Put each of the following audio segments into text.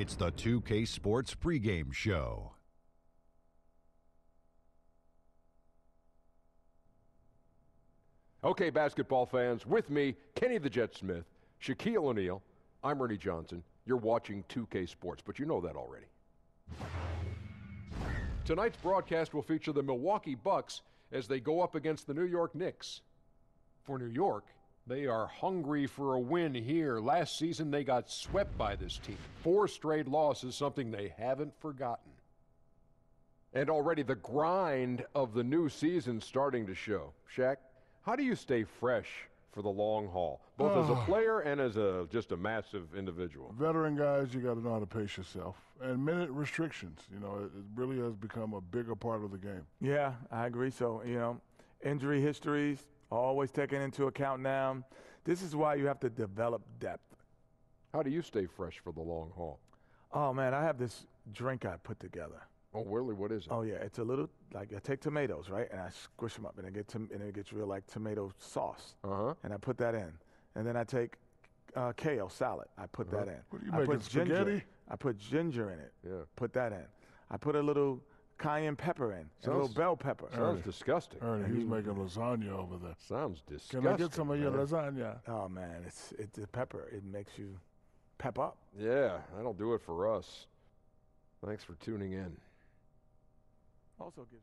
It's the 2K Sports pregame show. Okay, basketball fans, with me, Kenny the Jet Smith, Shaquille O'Neal. I'm Ernie Johnson. You're watching 2K Sports, but you know that already. Tonight's broadcast will feature the Milwaukee Bucks as they go up against the New York Knicks. For New York, they are hungry for a win here. Last season, they got swept by this team. Four straight losses, something they haven't forgotten. And already the grind of the new season starting to show. Shaq, how do you stay fresh for the long haul, both as a ah. player and as a just a massive individual? Veteran guys, you got to know how to pace yourself. And minute restrictions, you know, it, it really has become a bigger part of the game. Yeah, I agree. So, you know, injury histories always taken into account now. This is why you have to develop depth. How do you stay fresh for the long haul? Oh man, I have this drink I put together. Oh, really? What is it? Oh yeah, it's a little like I take tomatoes, right, and I squish them up, and it gets and it gets real like tomato sauce. Uh-huh. And I put that in, and then I take uh, kale salad. I put that in. What are you I making, put ginger. spaghetti? I put ginger in it. Yeah. Put that in. I put a little cayenne pepper in, and a little bell pepper. Sounds disgusting. Ernie, he's making lasagna over there. Sounds disgusting. Can I get some of your man. lasagna? Oh man, it's it's the pepper. It makes you pep up. Yeah, that'll do it for us. Thanks for tuning in. Also gives.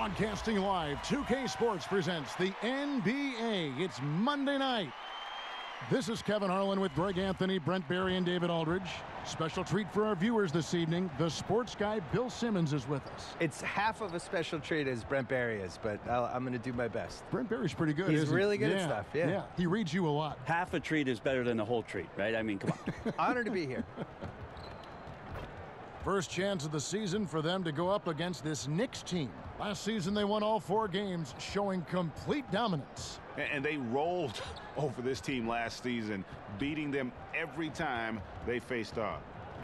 Broadcasting live, 2K Sports presents the NBA. It's Monday night. This is Kevin Harlan with Greg Anthony, Brent Barry, and David Aldridge. Special treat for our viewers this evening. The sports guy Bill Simmons is with us. It's half of a special treat as Brent Barry is, but I'll, I'm going to do my best. Brent Barry's pretty good. He's isn't really good at stuff, yeah. Yeah, he reads you a lot. half a treat is better than a whole treat, right? I mean, come on. Honored to be here. First chance of the season for them to go up against this Knicks team. Last season, they won all four games, showing complete dominance. And and they rolled over this team last season, beating them every time they faced off.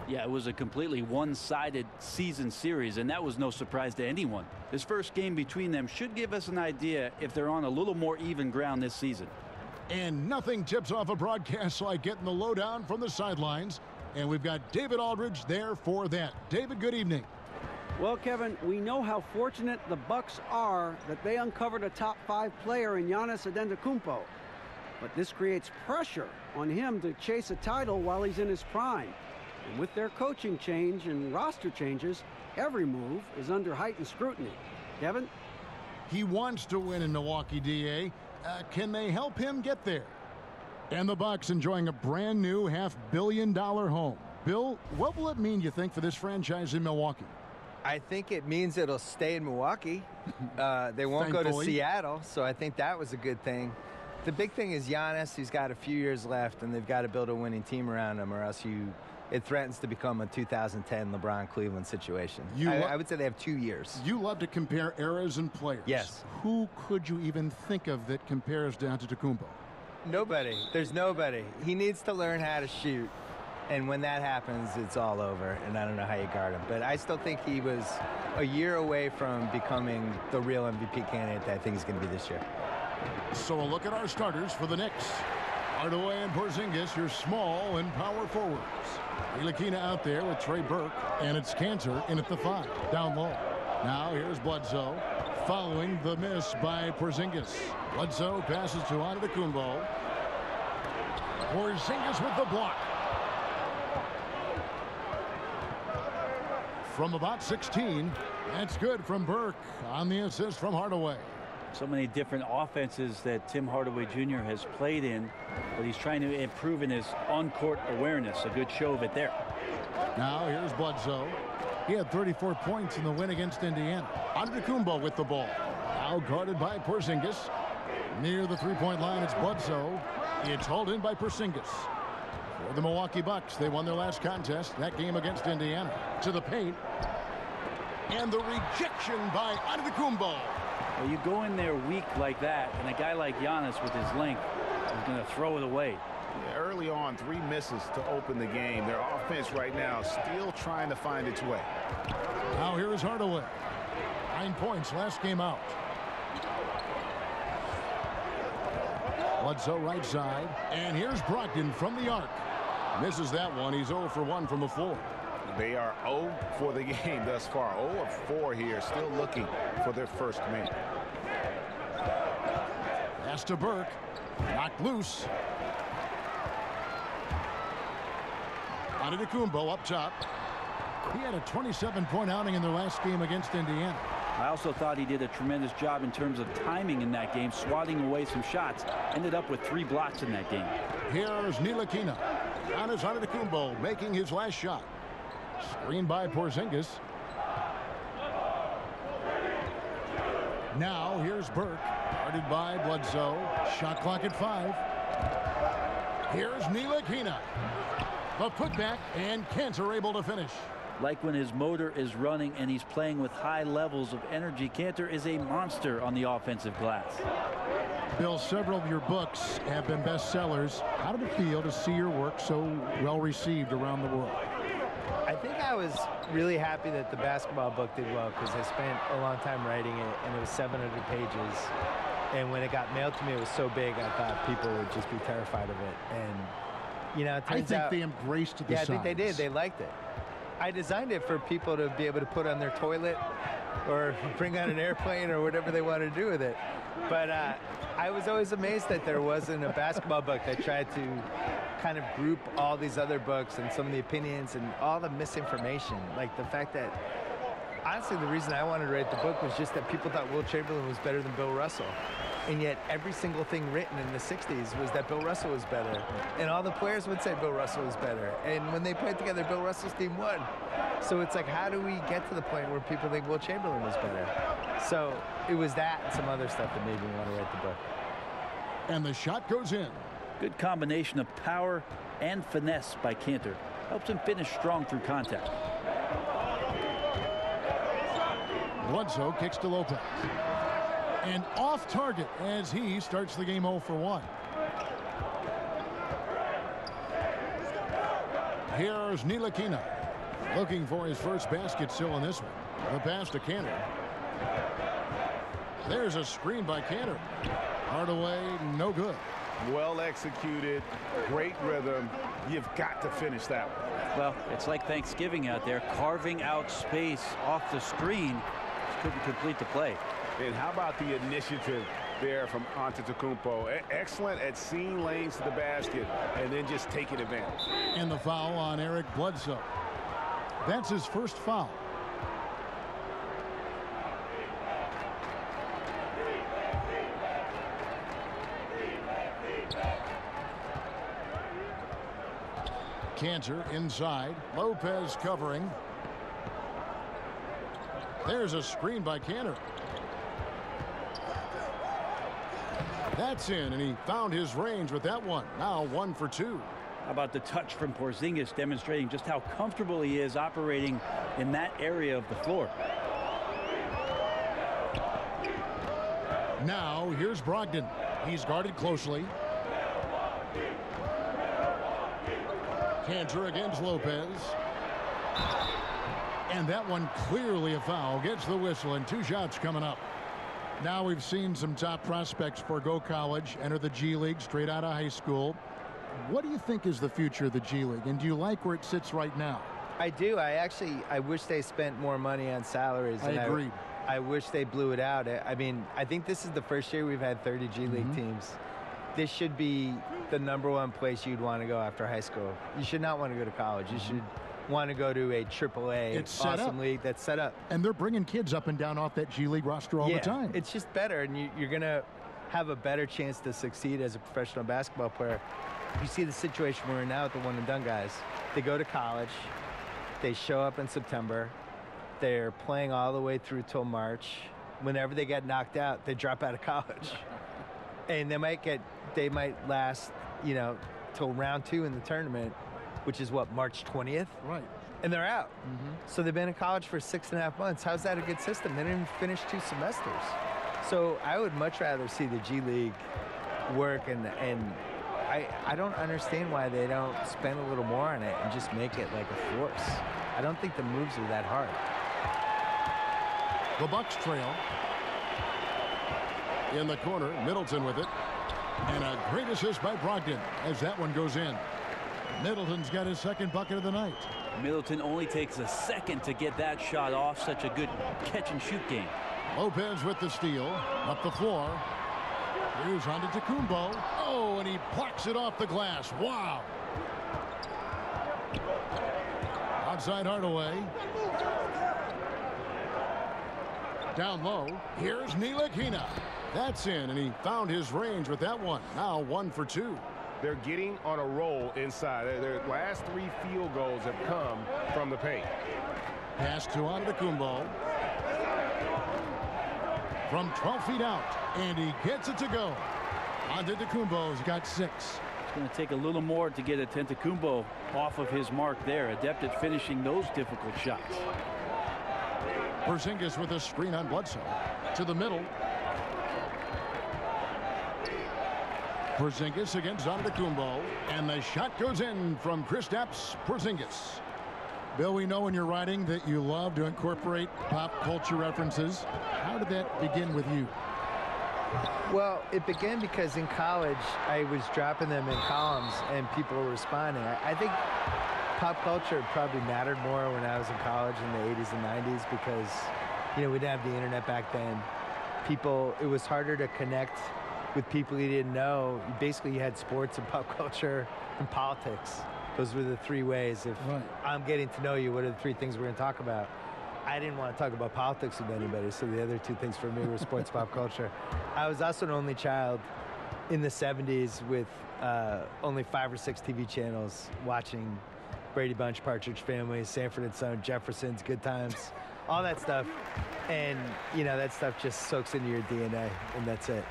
yeah, it was a completely one-sided season series, and that was no surprise to anyone. This first game between them should give us an idea if they're on a little more even ground this season. And nothing tips off a broadcast like getting the lowdown from the sidelines. And we've got David Aldridge there for that. David, good evening. Well, Kevin, we know how fortunate the Bucks are that they uncovered a top five player in Giannis Antetokounmpo. But this creates pressure on him to chase a title while he's in his prime. And with their coaching change and roster changes, every move is under heightened scrutiny. Kevin? He wants to win in Milwaukee, DA. Uh, can they help him get there? And the Bucks enjoying a brand new half billion dollar home. Bill, what will it mean, you think, for this franchise in Milwaukee? I think it means it'll stay in Milwaukee. Uh, they won't go to Seattle, so I think that was a good thing. The big thing is Giannis, He's got a few years left, and they've got to build a winning team around him, or else you, it threatens to become a 2010 LeBron Cleveland situation. You I, I would say they have two years. You love to compare eras and players. Yes. Who could you even think of that compares down to Antetokounmpo? Nobody. There's nobody. He needs to learn how to shoot. And when that happens, it's all over. And I don't know how you guard him. But I still think he was a year away from becoming the real MVP candidate that I think he's going to be this year. So a look at our starters for the Knicks. Hardaway and Porzingis, your small and power forwards. Ntilikina out there with Trey Burke, and it's Kanter in at the five, down low. Now here's Bledsoe, following the miss by Porzingis. Bledsoe passes to Antetokounmpo. Porzingis with the block. From about 16, that's good from Burke on the assist from Hardaway. So many different offenses that Tim Hardaway Jr. has played in, but he's trying to improve in his on-court awareness. A good show of it there. Now here's Bledsoe. He had 34 points in the win against Indiana. Antetokounmpo with the ball. Now guarded by Porzingis. Near the three-point line, it's Bledsoe. It's hauled in by Porzingis. For the Milwaukee Bucks, they won their last contest, that game against Indiana. To the paint. And the rejection by Antetokounmpo. Well, you go in there weak like that, and a guy like Giannis with his length is going to throw it away. Early on, three misses to open the game. Their offense right now still trying to find its way. Now here is Hardaway. Nine points last game out. Bledsoe right side. And here's Brogdon from the arc. Misses that one. He's 0 for 1 from the floor. They are 0 for the game thus far. 0 of 4 here, still looking for their first man. Pass to Burke. Knocked loose. Antetokounmpo up top. He had a 27-point outing in their last game against Indiana. I also thought he did a tremendous job in terms of timing in that game, swatting away some shots. Ended up with three blocks in that game. Here's Ntilikina. Giannis Antetokounmpo making his last shot. Screen by Porzingis. Now here's Burke. Guarded by Bledsoe. Shot clock at five. Here's Ntilikina. The putback and Kanter able to finish. Like when his motor is running and he's playing with high levels of energy, Kanter is a monster on the offensive glass. Bill, several of your books have been bestsellers. How did it feel to see your work so well received around the world? I think I was really happy that the basketball book did well because I spent a long time writing it and it was 700 pages. And when it got mailed to me, it was so big, I thought people would just be terrified of it. And, you know, I think out, they embraced the Yeah, I think they did. They liked it. I designed it for people to be able to put on their toilet or bring on an airplane or whatever they want to do with it. But uh, I was always amazed that there wasn't a basketball book that tried to kind of group all these other books and some of the opinions and all the misinformation. Like the fact that, honestly, the reason I wanted to write the book was just that people thought Wilt Chamberlain was better than Bill Russell. And yet, every single thing written in the 60s was that Bill Russell was better. And all the players would say Bill Russell was better. And when they played together, Bill Russell's team won. So it's like, how do we get to the point where people think Wilt Chamberlain was better? So it was that and some other stuff that made me want to write the book. And the shot goes in. Good combination of power and finesse by Kanter. Helps him finish strong through contact. Bledsoe kicks to Lopez. And off target as he starts the game 0 for 1. Here's Ntilikina looking for his first basket still in this one. The pass to Kanter. There's a screen by Kanter. Hardaway, no good. Well executed, great rhythm. You've got to finish that one. Well, it's like Thanksgiving out there, carving out space off the screen. Just couldn't complete the play. And how about the initiative there from Antetokounmpo? Excellent at seeing lanes to the basket and then just taking advantage. And the foul on Eric Bledsoe. That's his first foul. Kanter inside. Lopez covering. There's a screen by Kanter. That's in, and he found his range with that one. Now one for two. How about the touch from Porzingis demonstrating just how comfortable he is operating in that area of the floor. Now here's Brogdon. He's guarded closely. Kanter against Lopez. And that one clearly a foul. Gets the whistle and two shots coming up. Now we've seen some top prospects forego college, enter the G League straight out of high school. What do you think is the future of the G League? And do you like where it sits right now? I do. I actually, I wish they spent more money on salaries. I agree. I, wish they blew it out. I I mean, I think this is the first year we've had 30 G League Mhm. teams. This should be the number one place you'd want to go after high school. You should not want to go to college. You should want to go to a AAA It's awesome league that's set up. And they're bringing kids up and down off that G League roster all yeah, the time. It's just better, and you, you're going to have a better chance to succeed as a professional basketball player. You see the situation we're in now with the one and done guys. They go to college, they show up in September, they're playing all the way through till March. Whenever they get knocked out, they drop out of college. And they might get, they might last, you know, till round two in the tournament, which is what, March 20th? right. and they're out. Mm-hmm. So they've been in college for six and a half months. How's that a good system? They didn't even finish two semesters. So I would much rather see the G League work, and and I I don't understand why they don't spend a little more on it and just make it like a force. I don't think the moves are that hard. The Bucks trail. In the corner, Middleton with it. And a great assist by Brogdon as that one goes in. Middleton's got his second bucket of the night. Middleton only takes a second to get that shot off. Such a good catch and shoot game. Lopez with the steal. Up the floor. Here's Antetokounmpo. Oh, and he plucks it off the glass. Wow. Outside Hardaway. Down low. Here's Ntilikina. That's in, and he found his range with that one. Now one for two. They're getting on a roll inside. Their, their last three field goals have come from the paint. Pass to Antetokounmpo. From 12 feet out, and he gets it to go. Antetokounmpo's got six. It's going to take a little more to get Antetokounmpo off of his mark there. Adept at finishing those difficult shots. Porzingis with a screen on Bledsoe. To the middle. Porzingis against Antetokounmpo. And the shot goes in from Kristaps Porzingis. Bill, we know in you're writing that you love to incorporate pop culture references. How did that begin with you? Well, it began because in college I was dropping them in columns and people were responding. I, I think pop culture probably mattered more when I was in college in the 80s and 90s because, you know, we didn't have the internet back then. People, it was harder to connect with people you didn't know. Basically, you had sports and pop culture and politics. Those were the three ways. If right. I'm getting to know you, what are the three things we're going to talk about? I didn't want to talk about politics with anybody, so the other two things for me were sports, pop culture. I was also an only child in the 70s with uh, only five or six TV channels watching Brady Bunch, Partridge Family, Sanford and Son, Jefferson's, Good Times, all that stuff. And, you know, that stuff just soaks into your DNA, and that's it.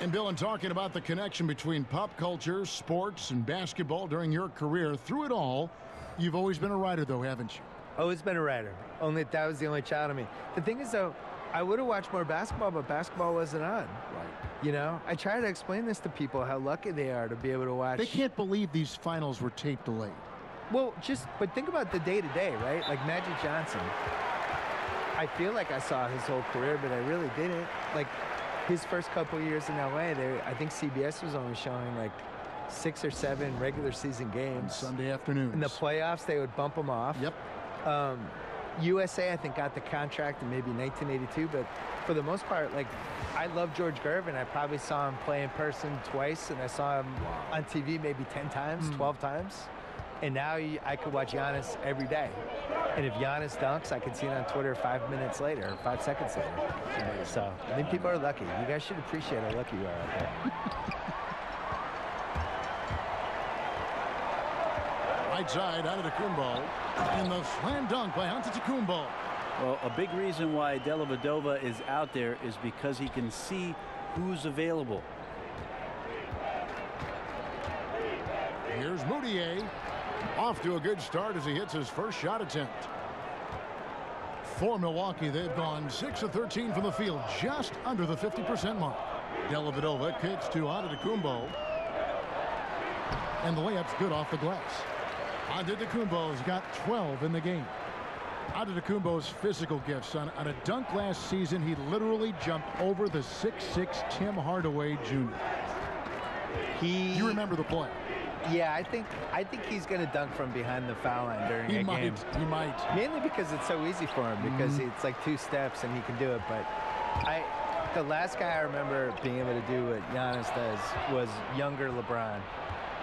And Bill, in talking about the connection between pop culture, sports, and basketball during your career, through it all, you've always been a writer, though, haven't you? Always been a writer. Only that was the only child of me. The thing is, though, I would have watched more basketball, but basketball wasn't on. Right. You know, I try to explain this to people how lucky they are to be able to watch. They can't believe these finals were tape delayed. Well, just but think about the day to day, right? Like Magic Johnson. I feel like I saw his whole career, but I really didn't. Like his first couple years in LA, there I think CBS was only showing like six or seven regular season games. Sunday afternoons. In the playoffs, they would bump them off. Yep. Um, USA, I think, got the contract in maybe 1982, but for the most part, like, I love George Gervin. I probably saw him play in person twice, and I saw him on TV maybe 10 times, Mm. 12 times. And now I could watch Giannis every day. And if Giannis dunks, I could see it on Twitter five minutes later, or five seconds later. So I think people are lucky. You guys should appreciate how lucky you are out there. Right side, Antetokounmpo. And the slam dunk by Antetokounmpo. Well, a big reason why Dellavedova is out there is because he can see who's available. Here's Mudiay. Off to a good start as he hits his first shot attempt. For Milwaukee, they've gone 6 of 13 from the field, just under the 50% mark. Dellavedova kicks to Antetokounmpo. And the layup's good off the glass. Antetokounmpo's got 12 in the game. Antetokounmpo's physical gifts. On, on a dunk last season, he literally jumped over the 6'6 Tim Hardaway Jr. He, you remember the play? Yeah, I think I think he's going to dunk from behind the foul line during he a might, game. He might. Mainly because it's so easy for him because Mhm. it's like two steps and he can do it. But I, the last guy I remember being able to do what Giannis does was younger LeBron,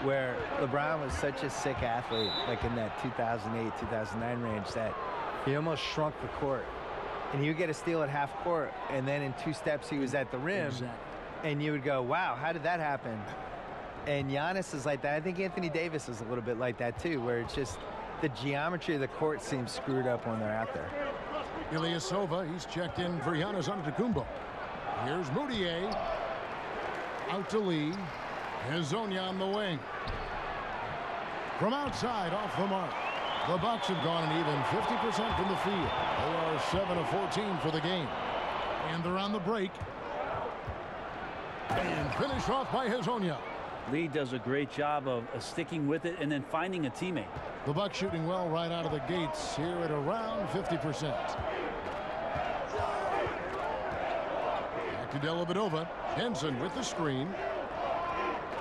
where LeBron was such a sick athlete, like in that 2008, 2009 range, that he almost shrunk the court. And he would get a steal at half court, and then in two steps he was at the rim, Exactly. and you would go, "Wow, how did that happen?" And Giannis is like that. I think Anthony Davis is a little bit like that too, where it's just the geometry of the court seems screwed up when they're out there. Ilyasova, he's checked in for Giannis Antetokounmpo. Here's Mudiay. Out to Lee. Hezonja on the wing. From outside, off the mark. The Bucks have gone an even 50% from the field. They are 7 of 14 for the game. And they're on the break. And finish off by Hezonja. Lee does a great job of uh, sticking with it and then finding a teammate. The Bucks shooting well right out of the gates here at around 50%. to Dellavedova. Henson with the screen.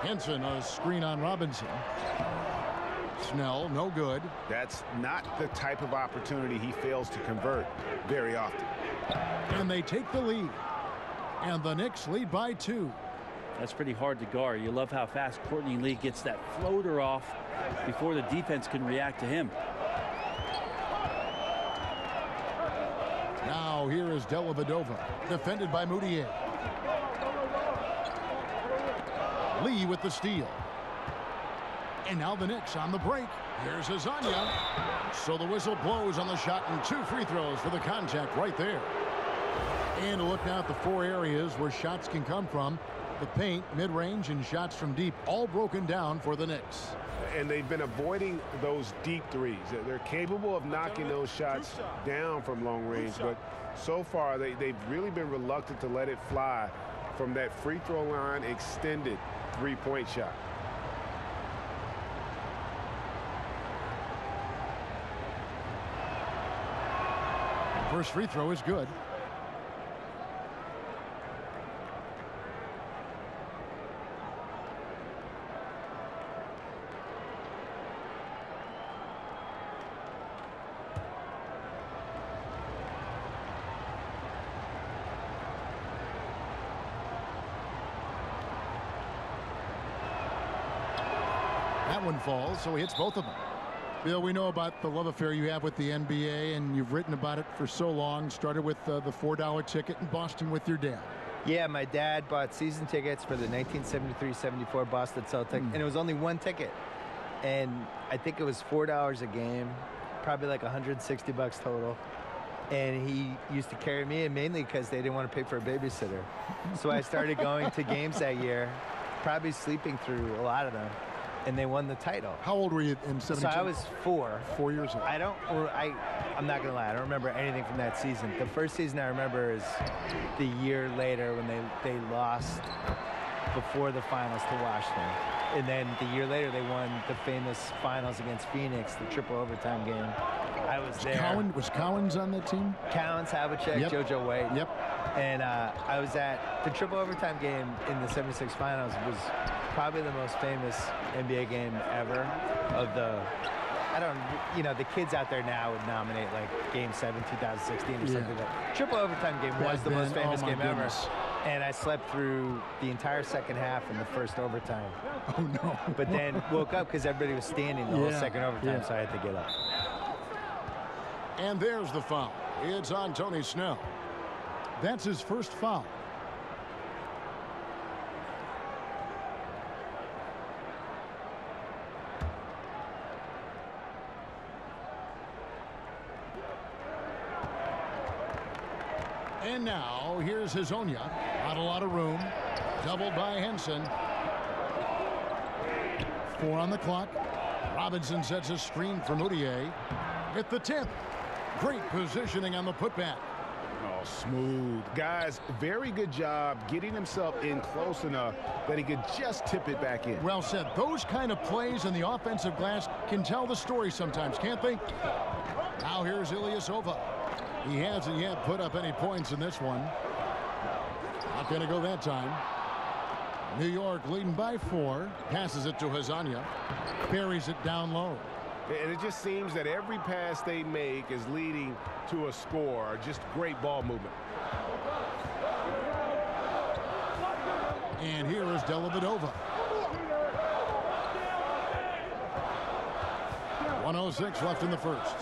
Henson a screen on Robinson. Snell, no good. That's not the type of opportunity he fails to convert very often. And they take the lead. And the Knicks lead by two. That's pretty hard to guard. You love how fast Courtney Lee gets that floater off before the defense can react to him. Now here is Dellavedova, defended by Mudiay. Lee with the steal. And now the Knicks on the break. Here's Hezonja. So the whistle blows on the shot and two free throws for the contact right there. And look now at the four areas where shots can come from. The paint, mid-range, and shots from deep all broken down for the Knicks. And they've been avoiding those deep threes. They're capable of knocking those shots down from long range, but so far they, they've really been reluctant to let it fly from that free throw line extended three-point shot. First free throw is good. Falls, so he hits both of them. Bill, we know about the love affair you have with the NBA, and you've written about it for so long. Started with uh, the $4 ticket in Boston with your dad. Yeah, my dad bought season tickets for the 1973-74 Boston Celtics, Mm. and it was only one ticket. And I think it was $4 a game, probably like 160 bucks total. And he used to carry me in mainly because they didn't want to pay for a babysitter. So I started going to games that year, probably sleeping through a lot of them, and they won the title. How old were you in So I was four. four years old. I don't, or I, I'm not gonna lie. I don't remember anything from that season. The first season I remember is the year later when they they lost before the finals to Washington, and then the year later they won the famous finals against Phoenix, the triple overtime game. I was there. Cowan was Cowens on that team? Cowens, Havlicek, Yep. JoJo White. Yep. And uh, I was at the triple overtime game in the 76 finals was probably the most famous NBA game ever of the I don't you know the kids out there now would nominate like game 7 2016 or Yeah. something like triple overtime game was the most then, oh famous my game goodness. ever and I slept through the entire second half and the first overtime Oh, no. but then woke up because everybody was standing the whole second overtime yeah. so I had to get up And there's the foul. It's on Tony Snell. That's his first foul. And now, here's Hezonja. Not a lot of room. Doubled by Henson. Four on the clock. Robinson sets a screen for Mudiay. With the tip. Great positioning on the putback. Oh, smooth. Guys, very good job getting himself in close enough that he could just tip it back in. Well said. Those kind of plays in the offensive glass can tell the story sometimes, can't they? Now here's Ilyasova. He hasn't yet put up any points in this one. Not going to go that time. New York leading by four. Passes it to Hezonja. Buries it down low. And it just seems that every pass they make is leading to a score. Just great ball movement. And here is Dellavedova. 106 left in the first.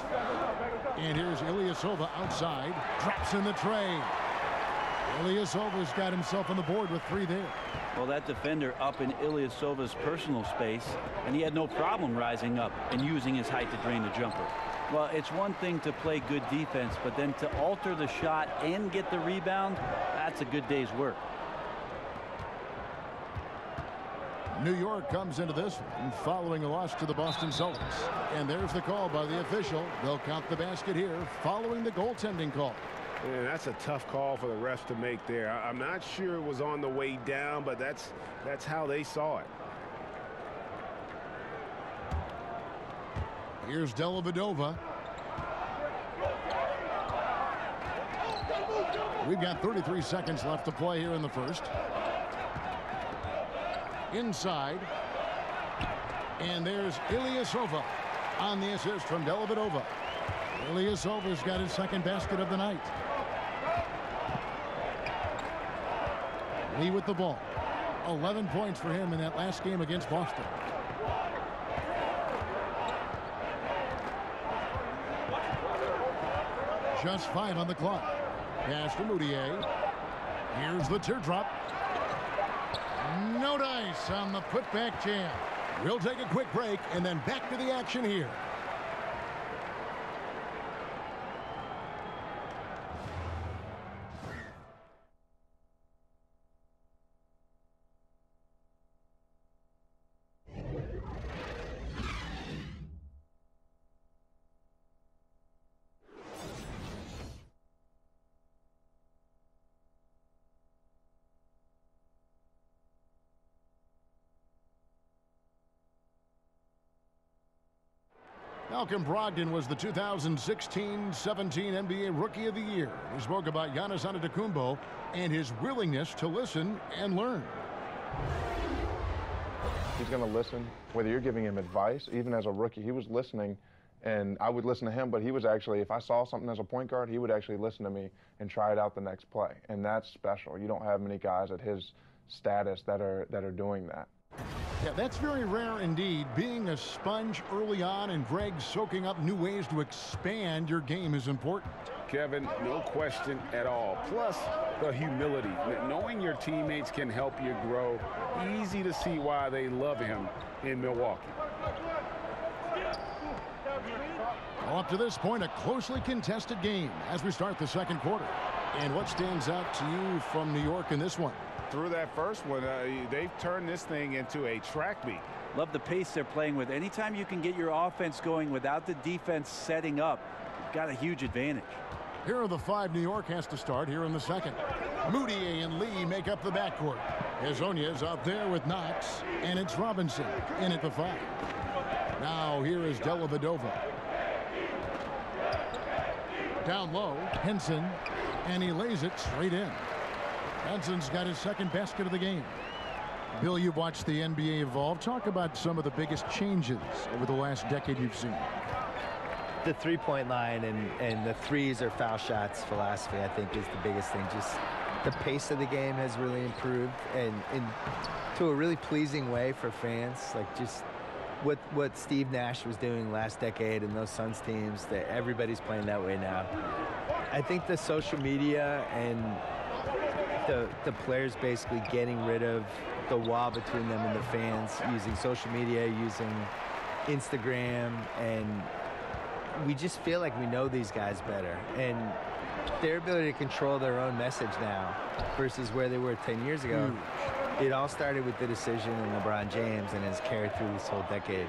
And here's Ilyasova outside. Drops in the tray. Ilyasova's got himself on the board with three there. Well, that defender up in Ilyasova's personal space, and he had no problem rising up and using his height to drain the jumper. Well, it's one thing to play good defense, but then to alter the shot and get the rebound, that's a good day's work. New York comes into this one following a loss to the Boston Celtics. And there's the call by the official. They'll count the basket here following the goaltending call. Man, that's a tough call for the refs to make there. I'm not sure it was on the way down, but that's that's how they saw it. Here's Dellavedova. We've got 33 seconds left to play here in the first. Inside. And there's Ilyasova on the assist from Dellavedova. Ilyasova's got his second basket of the night. Lee with the ball. 11 points for him in that last game against Boston. Just five on the clock. Pass to Mudiay. Here's the teardrop. No dice on the putback jam. We'll take a quick break and then back to the action here. Malcolm Brogdon was the 2016-17 NBA Rookie of the Year. We spoke about Giannis Antetokounmpo and his willingness to listen and learn. He's going to listen, whether you're giving him advice, even as a rookie. He was listening, and I would listen to him, but he was actually, if I saw something as a point guard, he would actually listen to me and try it out the next play. And that's special. You don't have many guys at his status that are that are doing that. Yeah, that's very rare indeed. Being a sponge early on and Greg soaking up new ways to expand your game is important. Kevin, no question at all. Plus, the humility. Knowing your teammates can help you grow. Easy to see why they love him in Milwaukee. Well, up to this point, a closely contested game as we start the second quarter. And what stands out to you from New York in this one? Through that first one, uh, they've turned this thing into a track meet. Love the pace they're playing with. Anytime you can get your offense going without the defense setting up, you've got a huge advantage. Here are the five New York has to start here in the second. Mudiay and Lee make up the backcourt. Hezonja is out there with Knox, and it's Robinson in at the five. Now here is Dellavedova. Down low, Henson, and he lays it straight in. Henson's got his second basket of the game. Bill, you've watched the NBA evolve. Talk about some of the biggest changes over the last decade you've seen. The three-point line and, and the threes or foul shots philosophy, I think, is the biggest thing. Just the pace of the game has really improved and in to a really pleasing way for fans. Like just what what Steve Nash was doing last decade and those Suns teams, that everybody's playing that way now. I think the social media and the, the players basically getting rid of the wall between them and the fans using social media, using Instagram, and we just feel like we know these guys better. And their ability to control their own message now versus where they were 10 years ago. Mm. It all started with the decision in LeBron James and has carried through this whole decade.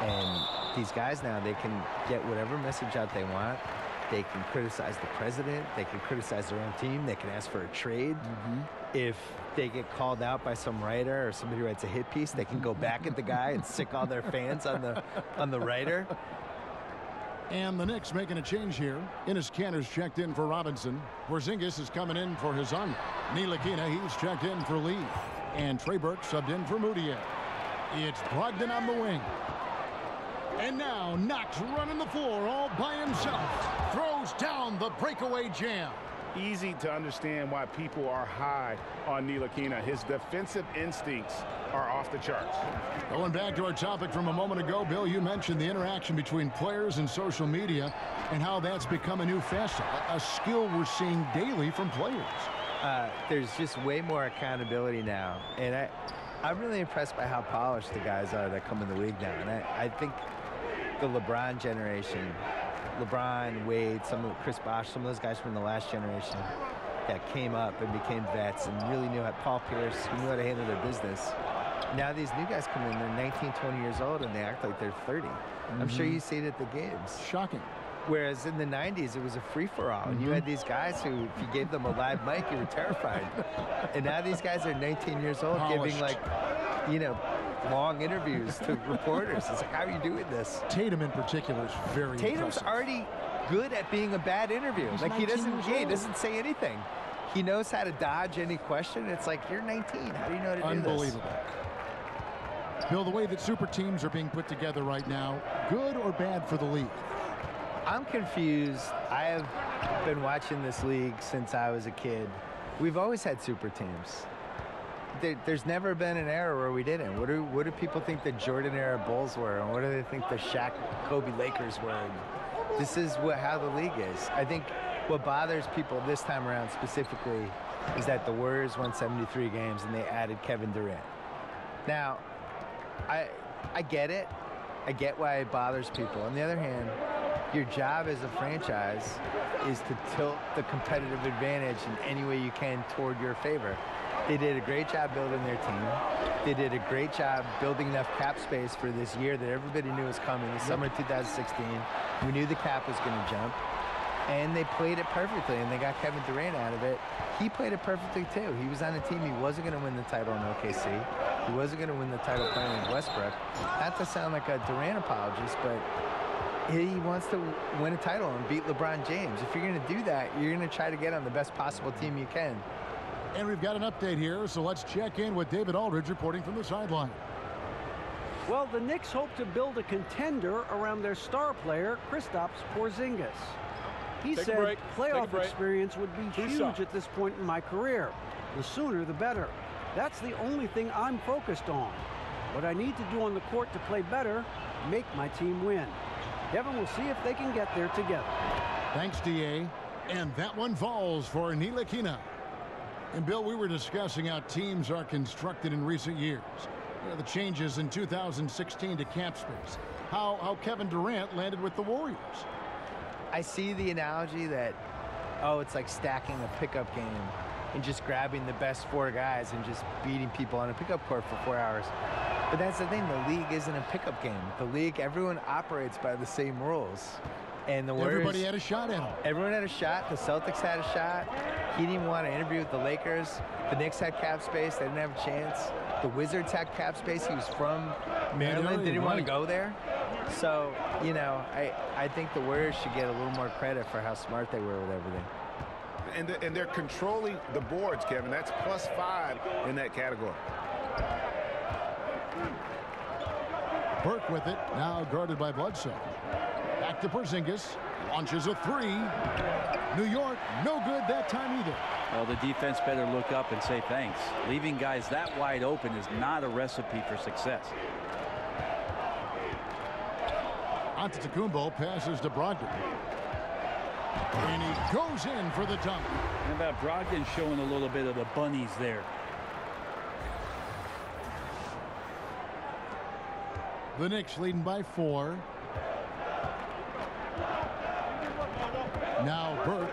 And these guys now, they can get whatever message out they want they can criticize the president. They can criticize their own team. They can ask for a trade. Mm-hmm. If they get called out by some writer or somebody who writes a hit piece, they can go back at the guy and sick all their fans on the on the writer. And the Knicks making a change here. Enes Kanter's checked in for Robinson. Porzingis is coming in for Hezonja. Ntilikina, he's checked in for Lee. And Trey Burke subbed in for Mudiay. It's Brogdon on the wing. And now Knox running the floor all by himself. Throws down the breakaway jam. Easy to understand why people are high on Ntilikina. His defensive instincts are off the charts. Going back to our topic from a moment ago, Bill, you mentioned the interaction between players and social media and how that's become a new facet, a skill we're seeing daily from players. Uh, there's just way more accountability now. And I, I'm really impressed by how polished the guys are that come in the league now. And I, I think the LeBron generation, LeBron, Wade, some of Chris Bosh, some of those guys from the last generation that came up and became vets and really knew how Paul Pierce, who knew how to handle their business. Now these new guys come in, they're 19, 20 years old, and they act like they're 30. Mm-hmm. I'm sure mm-hmm. you see it at the games. Shocking. Whereas in the 90s, it was a free-for-all. Mm-hmm. And you had these guys who, if you gave them a live mic, you were terrified. and now these guys are 19 years old Polished. giving, like, you know, long interviews to reporters. It's like, how are you doing this? Tatum in particular is very Tatum's impressive. already good at being a bad interview. He's like he doesn't, yeah, he doesn't say anything. He knows how to dodge any question. It's like you're 19. How do you know how to do this? Unbelievable. Bill, the way that super teams are being put together right now, good or bad for the league? I'm confused. I have been watching this league since I was a kid. We've always had super teams. There, there's never been an era where we didn't. What do what do people think the Jordan era Bulls were, and what do they think the Shaq, Kobe Lakers were? And this is what how the league is. I think what bothers people this time around specifically is that the Warriors won 73 games and they added Kevin Durant. Now, I I get it. I get why it bothers people. On the other hand, your job as a franchise is to tilt the competitive advantage in any way you can toward your favor. They did a great job building their team. They did a great job building enough cap space for this year that everybody knew was coming. The summer 2016, we knew the cap was going to jump, and they played it perfectly. And they got Kevin Durant out of it. He played it perfectly too. He was on a team he wasn't going to win the title in OKC. He wasn't going to win the title playing with Westbrook. Not to sound like a Durant apologist, but he wants to win a title and beat LeBron James. If you're going to do that, you're going to try to get on the best possible team you can. And we've got an update here, so let's check in with David Aldridge reporting from the sideline. Well, the Knicks hope to build a contender around their star player, Kristaps Porzingis. He Take said break. Take a playoff experience would be Two huge shots. at this point in my career. The sooner, the better. That's the only thing I'm focused on. What I need to do on the court to play better, make my team win. Kevin will see if they can get there together. Thanks, DA. And that one falls for Ntilikina. And Bill, we were discussing how teams are constructed in recent years. You know, the changes in 2016 to cap space. How, how Kevin Durant landed with the Warriors. I see the analogy that, oh, it's like stacking a pickup game and just grabbing the best four guys and just beating people on a pickup court for four hours. But that's the thing, the league isn't a pickup game. The league, everyone operates by the same rules. And the Warriors, Everybody had a shot at him. Everyone had a shot. The Celtics had a shot. He didn't want to interview with the Lakers. The Knicks had cap space. They didn't have a chance. The Wizards had cap space. He was from Maryland. area, They didn't want to go there. So, you know, I, I think the Warriors should get a little more credit for how smart they were with everything. And, the- and they're controlling the boards, Kevin. That's plus five in that category. Burke with it, now guarded by Bledsoe. To Porzingis, launches a three. New York, no good that time either. Well, the defense better look up and say thanks. Leaving guys that wide open is not a recipe for success. Antetokounmpo passes to Brogdon. And he goes in for the dunk. How about Brogdon showing a little bit of the bunnies there? The Knicks leading by four. Now Burke.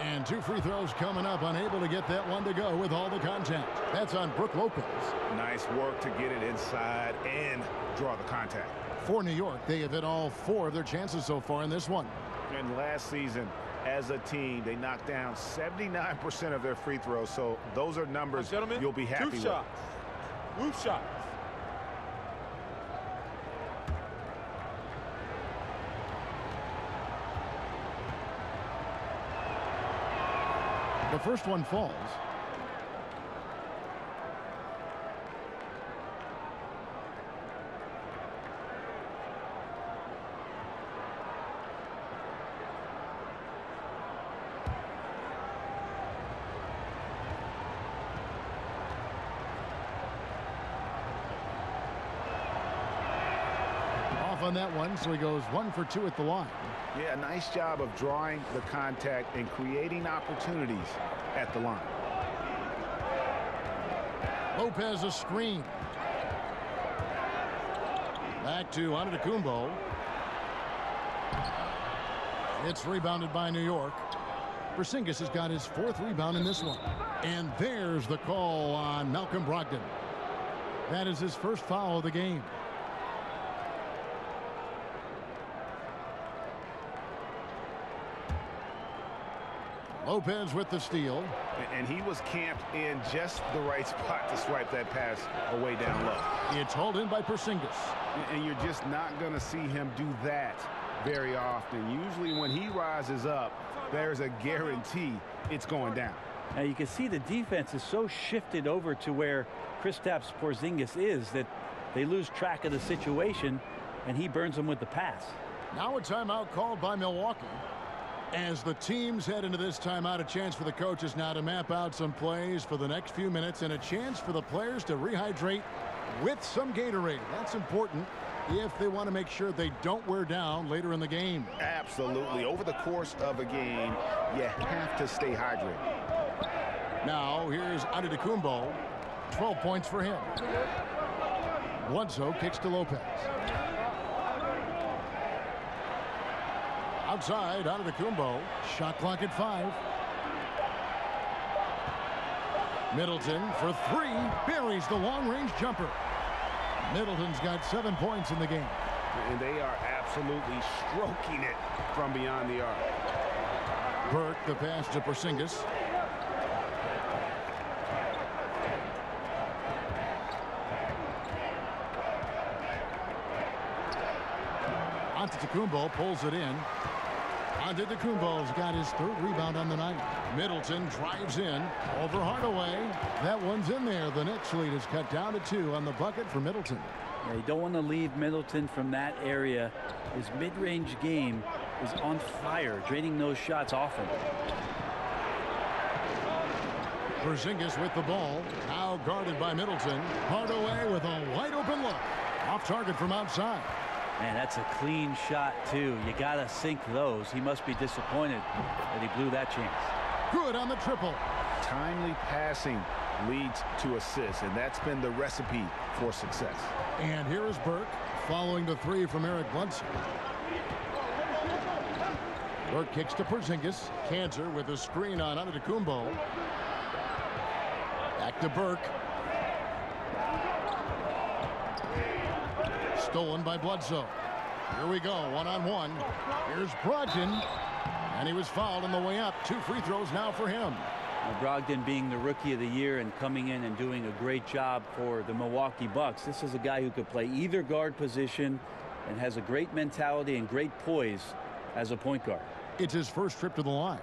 And two free throws coming up, unable to get that one to go with all the contact. That's on Brooke Lopez. Nice work to get it inside and draw the contact. For New York, they have hit all four of their chances so far in this one. And last season, as a team, they knocked down 79% of their free throws. So those are numbers Gentlemen, you'll be happy two with. shots. Roof shots. The first one falls. Off on that one, so he goes one for two at the line. Yeah, a nice job of drawing the contact and creating opportunities at the line. Lopez a screen. Back to Antetokounmpo. It's rebounded by New York. Porzingis has got his fourth rebound in this one. And there's the call on Malcolm Brogdon. That is his first foul of the game. Lopez with the steal. And he was camped in just the right spot to swipe that pass away down low. It's hauled in by Porzingis. And you're just not going to see him do that very often. Usually when he rises up, there's a guarantee it's going down. Now you can see the defense is so shifted over to where Kristaps Porzingis is that they lose track of the situation and he burns them with the pass. Now a timeout called by Milwaukee. As the teams head into this timeout, a chance for the coaches now to map out some plays for the next few minutes and a chance for the players to rehydrate with some Gatorade. That's important if they want to make sure they don't wear down later in the game. Absolutely. Over the course of a game, you have to stay hydrated. Now here's Antetokounmpo. 12 points for him. Bledsoe kicks to Lopez. Outside, Antetokounmpo. Shot clock at five. Middleton for three. Buries the long-range jumper. Middleton's got seven points in the game. And they are absolutely stroking it from beyond the arc. Burke, the pass to Porzingis. Antetokounmpo pulls it in. Antetokounmpo's got his third rebound on the night. Middleton drives in over Hardaway. That one's in there. The Knicks lead is cut down to two on the bucket for Middleton. Yeah, you don't want to leave Middleton from that area. His mid-range game is on fire, draining those shots often. Porzingis with the ball. Now guarded by Middleton. Hardaway with a wide open look. Off target from outside. Man, that's a clean shot, too. You got to sink those. He must be disappointed that he blew that chance. Good on the triple. Timely passing leads to assists, and that's been the recipe for success. And here is Burke following the three from Eric Bledsoe. Burke kicks to Porzingis. Kanter with a screen on Antetokounmpo. Back to Burke. Stolen by Bledsoe. Here we go, one-on-one. -on -one. Here's Brogdon. And he was fouled on the way up. Two free throws now for him. Now, Brogdon being the rookie of the year and coming in and doing a great job for the Milwaukee Bucks. This is a guy who could play either guard position and has a great mentality and great poise as a point guard. It's his first trip to the line.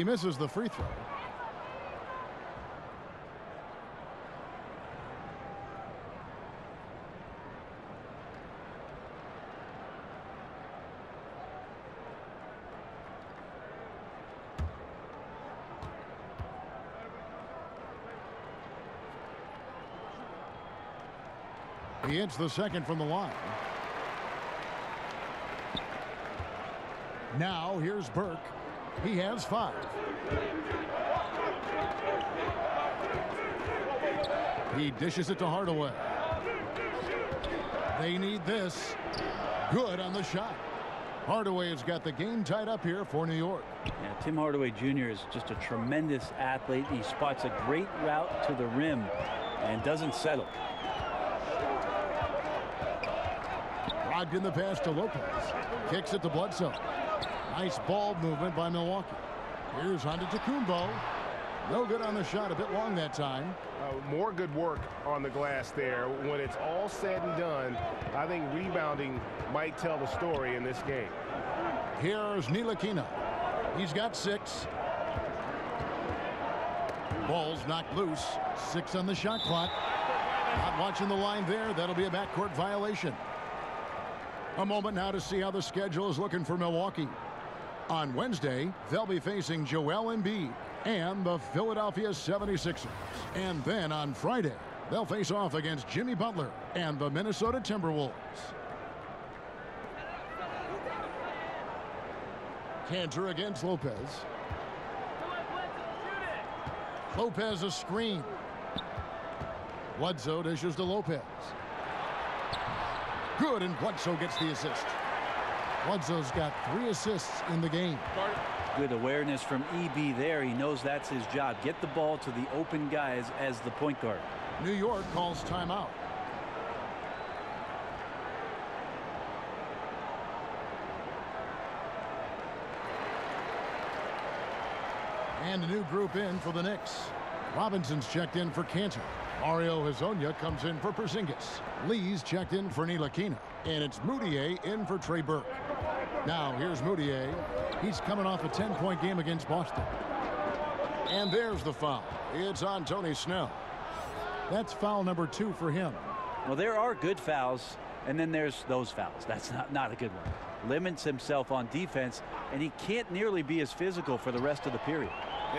He misses the free throw. He hits the second from the line. Now here's Burke. He has five. He dishes it to Hardaway. They need this. Good on the shot. Hardaway has got the game tied up here for New York. Yeah, Tim Hardaway Jr. is just a tremendous athlete. He spots a great route to the rim and doesn't settle. Logged in the pass to Lopez. Kicks it to Bledsoe. Nice ball movement by Milwaukee. Here's Antetokounmpo. No good on the shot. A bit long that time. Uh, more good work on the glass there. When it's all said and done, I think rebounding might tell the story in this game. Here's Ntilikina. He's got six. Ball's knocked loose. Six on the shot clock. Not watching the line there. That'll be a backcourt violation. A moment now to see how the schedule is looking for Milwaukee. On Wednesday, they'll be facing Joel Embiid and the Philadelphia 76ers. And then on Friday, they'll face off against Jimmy Butler and the Minnesota Timberwolves. Kanter against Lopez. Lopez a screen. Bledsoe dishes to Lopez. Good, and Bledsoe gets the assist. Bledsoe's got three assists in the game. Good awareness from EB there. He knows that's his job. Get the ball to the open guys as the point guard. New York calls timeout. And a new group in for the Knicks. Robinson's checked in for Kanter. Mario Hezonja comes in for Porzingis. Lee's checked in for Ntilikina. And it's Mudiay in for Trey Burke. Now here's Mudiay. He's coming off a 10-point game against Boston. And there's the foul. It's on Tony Snell. That's foul number two for him. Well, there are good fouls, and then there's those fouls. That's not, not a good one. Limits himself on defense, and he can't nearly be as physical for the rest of the period.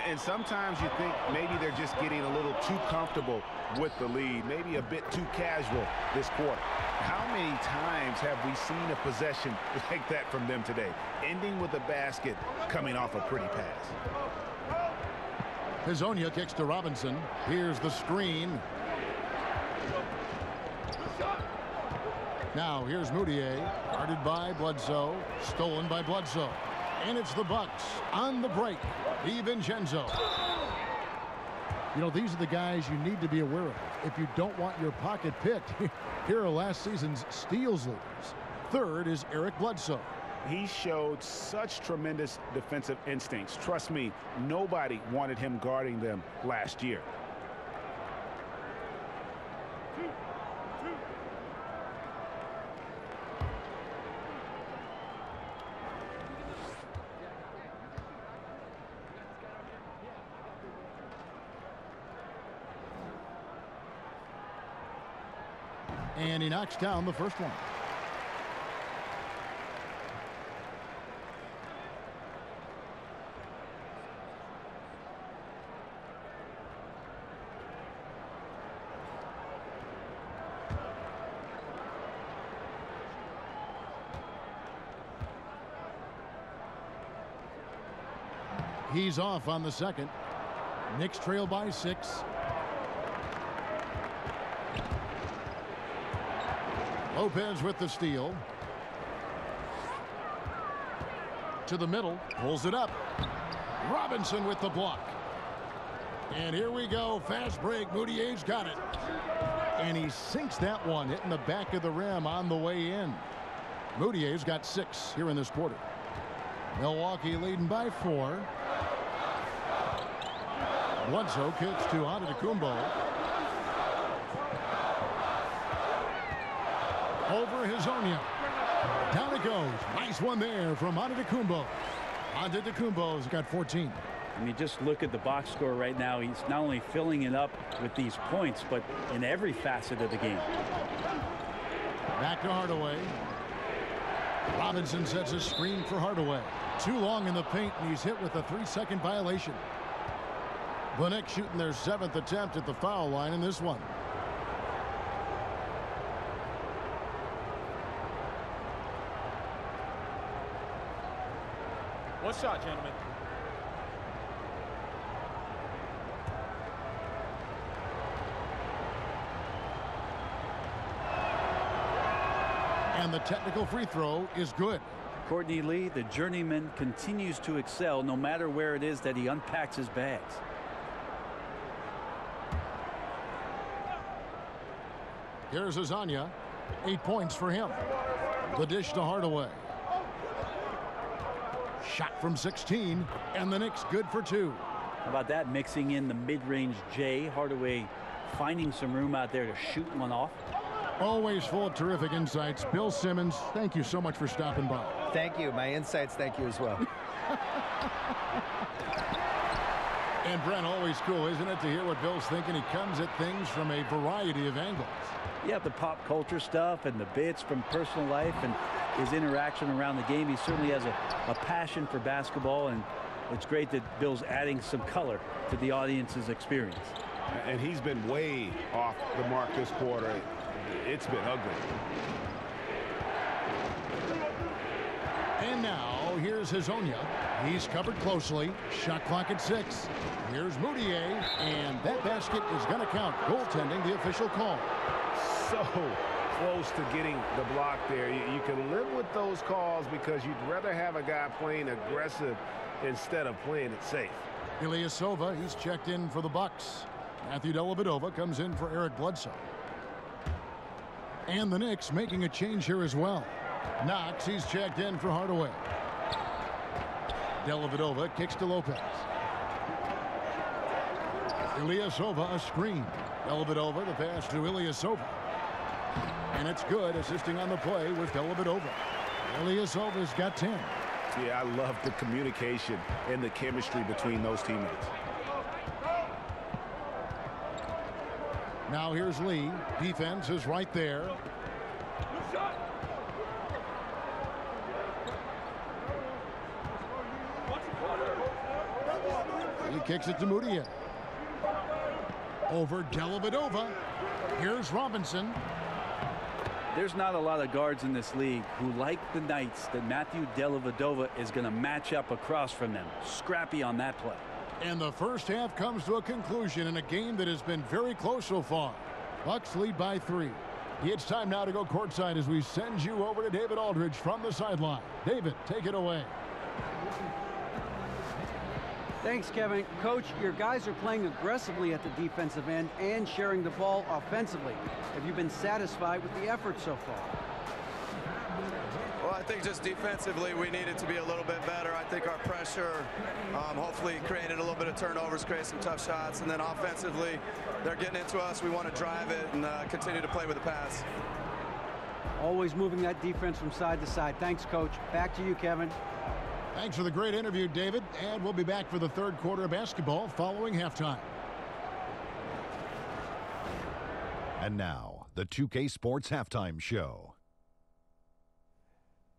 And sometimes you think maybe they're just getting a little too comfortable with the lead, maybe a bit too casual this quarter. How many times have we seen a possession like that from them today, ending with a basket coming off a pretty pass? Hezonja kicks to Robinson. Here's the screen. Now here's Mudiay, guarded by Bledsoe, stolen by Bledsoe. And it's the Bucks on the break. DiVincenzo. You know, these are the guys you need to be aware of. If you don't want your pocket picked, here are last season's steals leaders. Third is Eric Bledsoe. He showed such tremendous defensive instincts. Trust me, nobody wanted him guarding them last year. And he knocks down the first one. He's off on the second. Knicks trail by six. Lopez with the steal. To the middle. Pulls it up. Robinson with the block. And here we go. Fast break. Mudiay's got it. And he sinks that one, hitting the back of the rim on the way in. Mudiay's got six here in this quarter. Milwaukee leading by four. Bledsoe kicks to Antetokounmpo. Over Hezonja. Down it goes. Nice one there from Antetokounmpo. Antetokounmpo's got 14. I mean, just look at the box score right now. He's not only filling it up with these points, but in every facet of the game. Back to Hardaway. Robinson sets a screen for Hardaway. Too long in the paint, and he's hit with a three-second violation. The Knicks shooting their seventh attempt at the foul line in this one. Shot, gentlemen. And the technical free throw is good. Courtney Lee, the journeyman, continues to excel no matter where it is that he unpacks his bags. Here's Hezonja. Eight points for him. The dish to Hardaway. Shot from 16, and the Knicks good for two. How about that? Mixing in the mid-range J. Hardaway finding some room out there to shoot one off. Always full of terrific insights. Bill Simmons, thank you so much for stopping by. Thank you. My insights, thank you as well. and Brent, always cool, isn't it, to hear what Bill's thinking? He comes at things from a variety of angles. Yeah, the pop culture stuff and the bits from personal life and his interaction around the game. He certainly has a, a passion for basketball, and it's great that Bill's adding some color to the audience's experience. And he's been way off the mark this quarter. It's been ugly. And now here's Hezonja. He's covered closely. Shot clock at six. Here's Mudiay, and that basket is going to count. Goaltending, the official call. So close to getting the block there. You, you, can live with those calls because you'd rather have a guy playing aggressive instead of playing it safe. Ilyasova, he's checked in for the Bucks. Matthew Dellavedova comes in for Eric Bledsoe. And the Knicks making a change here as well. Knox, he's checked in for Hardaway. Dellavedova kicks to Lopez. Ilyasova a screen. Dellavedova the pass to Ilyasova. And it's good, assisting on the play with Dellavedova. Ilyasova's got 10. Yeah, I love the communication and the chemistry between those teammates. Now here's Lee. Defense is right there. He kicks it to Mudiay. Over Dellavedova. Here's Robinson. There's not a lot of guards in this league who like the nights that Matthew Dellavedova is going to match up across from them. Scrappy on that play. And the first half comes to a conclusion in a game that has been very close so far. Bucks lead by three. It's time now to go courtside as we send you over to David Aldridge from the sideline. David, take it away. Thanks, Kevin. Coach, your guys are playing aggressively at the defensive end and sharing the ball offensively. Have you been satisfied with the effort so far? Well, I think just defensively, we needed to be a little bit better. I think our pressure um, hopefully created a little bit of turnovers, created some tough shots. And then offensively, they're getting into us. We want to drive it and uh, continue to play with the pass. Always moving that defense from side to side. Thanks, Coach. Back to you, Kevin. Thanks for the great interview, David. And we'll be back for the third quarter of basketball following halftime. And now, the 2K Sports Halftime Show.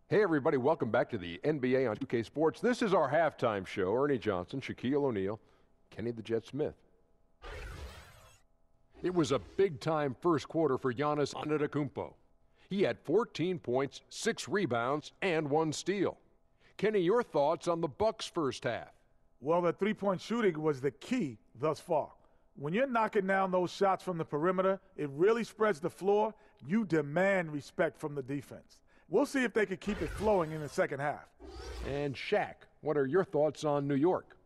Hey, everybody, welcome back to the NBA on 2K Sports. This is our halftime show. Ernie Johnson, Shaquille O'Neal, Kenny the Jet Smith. It was a big time first quarter for Giannis Antetokounmpo. He had 14 points, six rebounds, and one steal. Kenny, your thoughts on the Bucks' first half? Well, the three-point shooting was the key thus far. When you're knocking down those shots from the perimeter, it really spreads the floor. You demand respect from the defense. We'll see if they can keep it flowing in the second half. And Shaq, what are your thoughts on New York?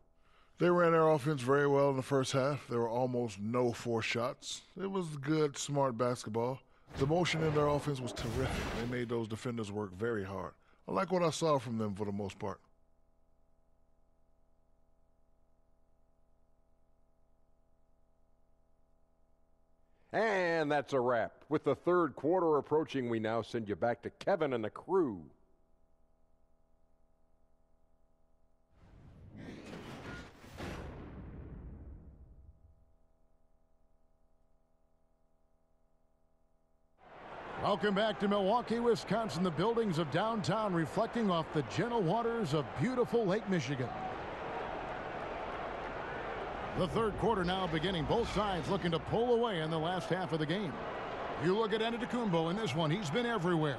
They ran their offense very well in the first half. There were almost no forced shots. It was good, smart basketball. The motion in their offense was terrific. They made those defenders work very hard. I like what I saw from them for the most part. And that's a wrap. With the third quarter approaching, we now send you back to Kevin and the crew. Welcome back to Milwaukee, Wisconsin. The buildings of downtown reflecting off the gentle waters of beautiful Lake Michigan. The third quarter now beginning. Both sides looking to pull away in the last half of the game. You look at Antetokounmpo in this one. He's been everywhere.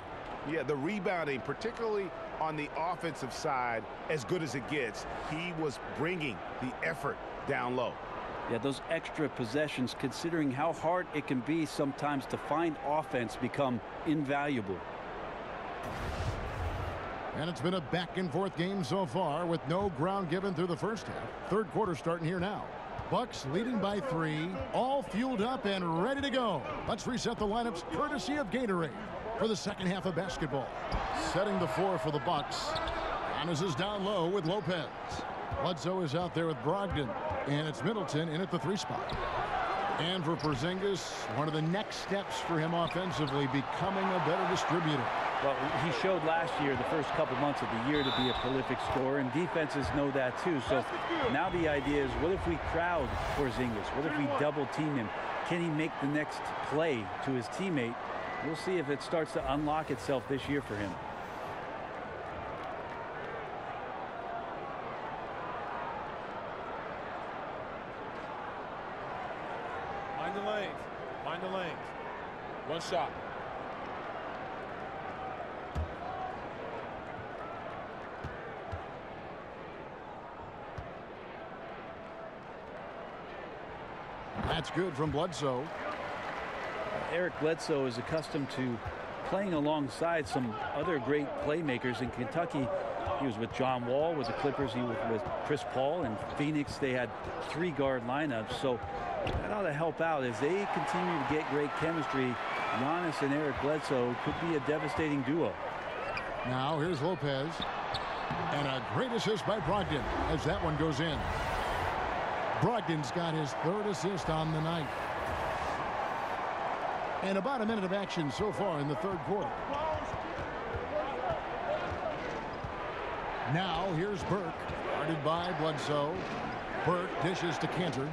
Yeah, the rebounding, particularly on the offensive side, as good as it gets. He was bringing the effort down low. Yeah, those extra possessions, considering how hard it can be sometimes to find offense, become invaluable. And it's been a back and forth game so far with no ground given through the first half. Third quarter starting here now. Bucks leading by three, all fueled up and ready to go. Let's reset the lineups courtesy of Gatorade for the second half of basketball. Setting the floor for the Bucks. Giannis is down low with Lopez. Bledsoe is out there with Brogdon. And it's Middleton in at the three spot. And for Porzingis, one of the next steps for him offensively, becoming a better distributor. Well, he showed last year, the first couple months of the year, to be a prolific scorer, and defenses know that too. So now the idea is, what if we crowd Porzingis? What if we double team him? Can he make the next play to his teammate? We'll see if it starts to unlock itself this year for him. Mind the lanes. Mind the lanes. One shot. That's good from Bledsoe. Eric Bledsoe is accustomed to playing alongside some other great playmakers in Kentucky. He was with John Wall with the Clippers. He was with Chris Paul in Phoenix. They had three guard lineups. So that ought to help out as they continue to get great chemistry. Giannis and Eric Bledsoe could be a devastating duo. Now here's Lopez. And a great assist by Brogdon as that one goes in. Brogdon's got his third assist on the night. And about a minute of action so far in the third quarter. Now here's Burke, guarded by Bledsoe. Burke dishes to Kanter.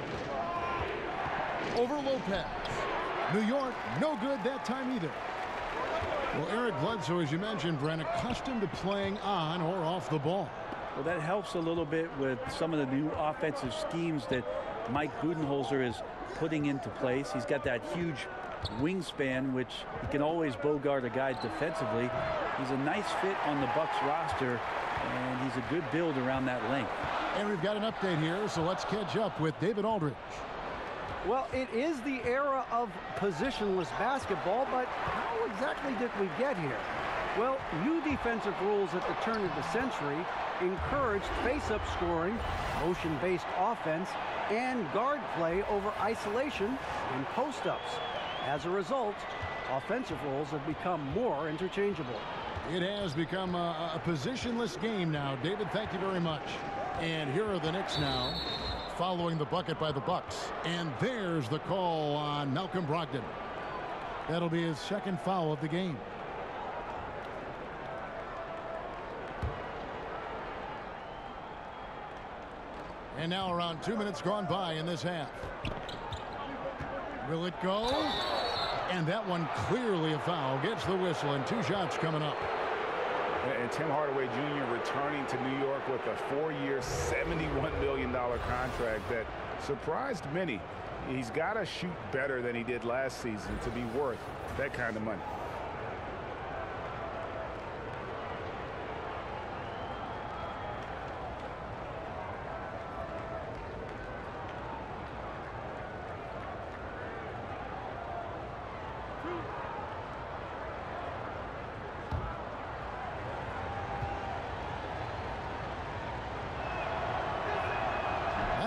Over Lopez. New York, no good that time either. Well, Eric Bledsoe, as you mentioned, Brent, accustomed to playing on or off the ball. Well, that helps a little bit with some of the new offensive schemes that Mike Budenholzer is putting into place. He's got that huge wingspan, which he can always bogart a guy defensively. He's a nice fit on the Bucks roster, and he's a good build around that length. And we've got an update here, so let's catch up with David Aldridge. Well, it is the era of positionless basketball, but how exactly did we get here? Well, new defensive rules at the turn of the century encouraged face-up scoring, motion-based offense, and guard play over isolation and post-ups. As a result, offensive roles have become more interchangeable. It has become a, a positionless game now. David, thank you very much. And here are the Knicks now following the bucket by the Bucks. And there's the call on Malcolm Brogdon. That'll be his second foul of the game. And now around two minutes gone by in this half. Will it go? And that one clearly a foul. Gets the whistle and two shots coming up. And Tim Hardaway Jr. returning to New York with a four-year, $71 million contract that surprised many. He's got to shoot better than he did last season to be worth that kind of money.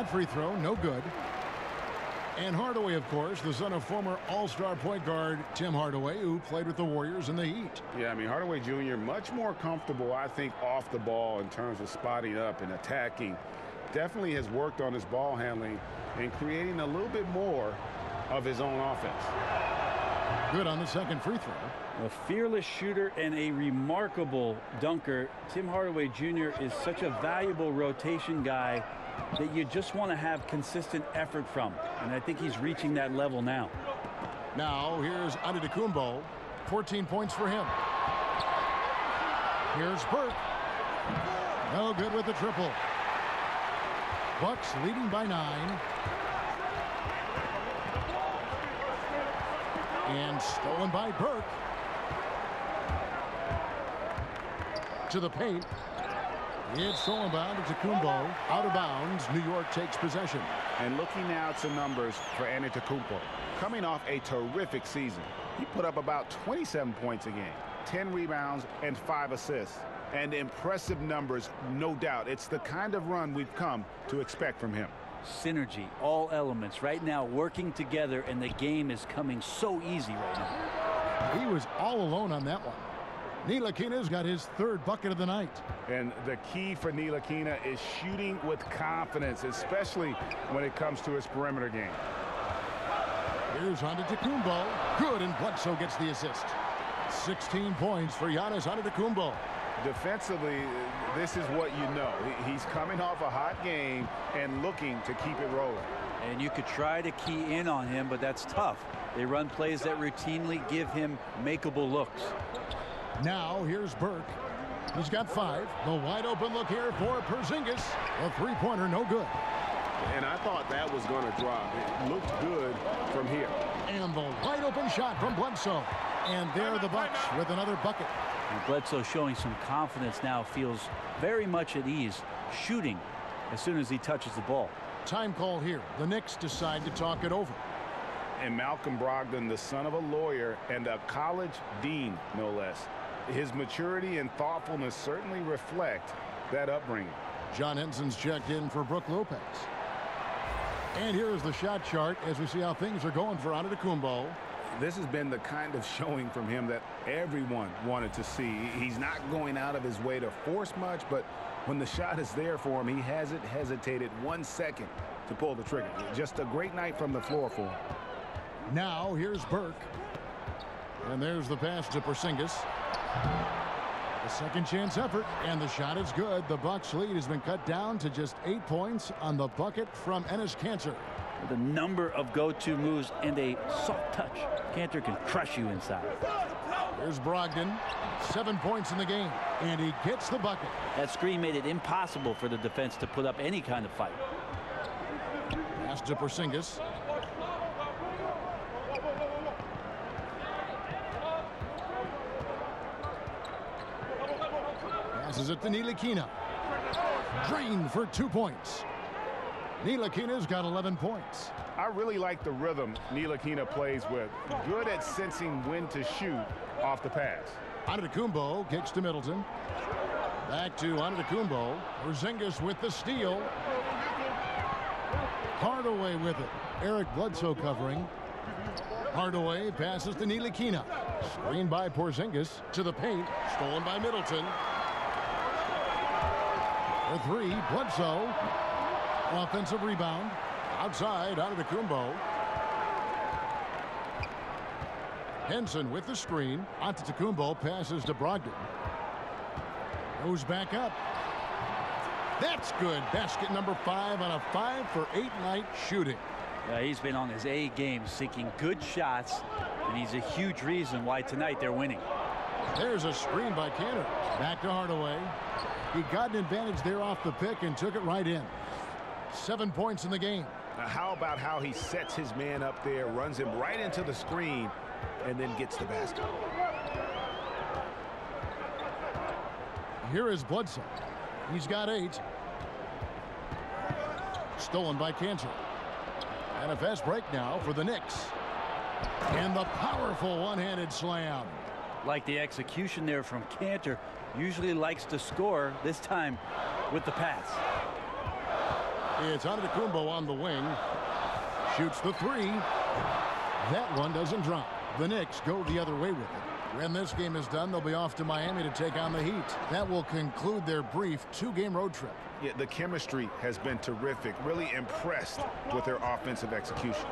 Free throw, no good. And Hardaway, of course, the son of former All-Star point guard Tim Hardaway, who played with the Warriors in the Heat. Yeah, I mean, Hardaway Jr. much more comfortable, I think, off the ball in terms of spotting up and attacking. Definitely has worked on his ball handling and creating a little bit more of his own offense. Good on the second free throw. A fearless shooter and a remarkable dunker. Tim Hardaway Jr. is such a valuable rotation guy that you just want to have consistent effort from. And I think he's reaching that level now. Now here's Antetokounmpo. 14 points for him. Here's Burke. No good with the triple. Bucks leading by nine. And stolen by Burke. To the paint. It's stolen by Antetokounmpo. Out of bounds. New York takes possession. And looking now at to numbers for Antetokounmpo. Coming off a terrific season. He put up about 27 points a game, 10 rebounds, and 5 assists. And impressive numbers, no doubt. It's the kind of run we've come to expect from him. Synergy, all elements right now working together, and the game is coming so easy right now. He was all alone on that one. Ntilikina's got his third bucket of the night. And the key for Ntilikina is shooting with confidence, especially when it comes to his perimeter game. Here's Antetokounmpo. Good, and Bledsoe gets the assist. 16 points for Giannis Antetokounmpo. Defensively, this is what you know. He's coming off a hot game and looking to keep it rolling. And you could try to key in on him, but that's tough. They run plays that routinely give him makeable looks. Now here's Burke. He's got five. The wide open look here for Porzingis. A three-pointer, no good. And I thought that was going to drop. It looked good from here. And the wide open shot from Bledsoe. And there the Bucks with another bucket. And Bledsoe showing some confidence now feels very much at ease shooting as soon as he touches the ball. Time call here. The Knicks decide to talk it over. And Malcolm Brogdon, the son of a lawyer and a college dean, no less. His maturity and thoughtfulness certainly reflect that upbringing. John Henson's checked in for Brook Lopez. And here is the shot chart as we see how things are going for Antetokounmpo. This has been the kind of showing from him that everyone wanted to see. He's not going out of his way to force much, but when the shot is there for him, he hasn't hesitated one second to pull the trigger. Just a great night from the floor for him. Now here's Burke. And there's the pass to Porzingis. A second chance effort, and the shot is good. The Bucks lead has been cut down to just eight points on the bucket from Enes Kanter. With a number of go-to moves and a soft touch, Kanter can crush you inside. There's Brogdon, seven points in the game, and he gets the bucket. That screen made it impossible for the defense to put up any kind of fight. Pass to Porzingis. Passes it to Ntilikina. Drained for two points. Ntilikina's got 11 points. I really like the rhythm Ntilikina plays with. Good at sensing when to shoot off the pass. Antetokounmpo kicks to Middleton. Back to Antetokounmpo. Porzingis with the steal. Hardaway with it. Eric Bledsoe covering. Hardaway passes to Ntilikina. Screened by Porzingis to the paint. Stolen by Middleton. For three, Bledsoe. Offensive rebound. Outside, Antetokounmpo. Henson with the screen. Antetokounmpo passes to Brogdon. Goes back up. That's good. Basket number five on a five for eight night shooting. Yeah, he's been on his A game, seeking good shots, and he's a huge reason why tonight they're winning. There's a screen by Kanter. Back to Hardaway. He got an advantage there off the pick and took it right in. Seven points in the game. Now, how about how he sets his man up there, runs him right into the screen, and then gets the basket. Here is Bledsoe. He's got eight. Stolen by Kanter. And a fast break now for the Knicks. And the powerful one-handed slam. Like the execution there from Kanter. Usually likes to score, this time with the pass. It's Antetokounmpo on the wing. Shoots the three. That one doesn't drop. The Knicks go the other way with it. When this game is done, they'll be off to Miami to take on the Heat. That will conclude their brief two-game road trip. Yeah, the chemistry has been terrific. Really impressed with their offensive execution.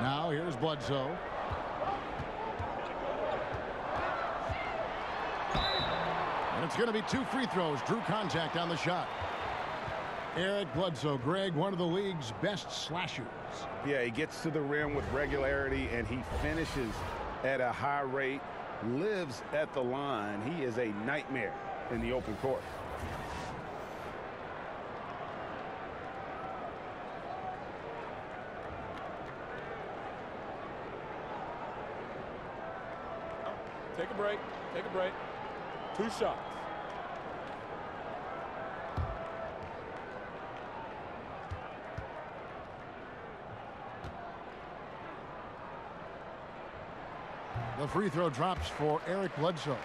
Now here's Bledsoe. And it's going to be two free throws. Drew contact on the shot. Eric Bledsoe, Greg, one of the league's best slashers. Yeah, he gets to the rim with regularity and he finishes at a high rate, lives at the line. He is a nightmare in the open court. Take a break. Take a break. Two shots. The free throw drops for Eric Bledsoe.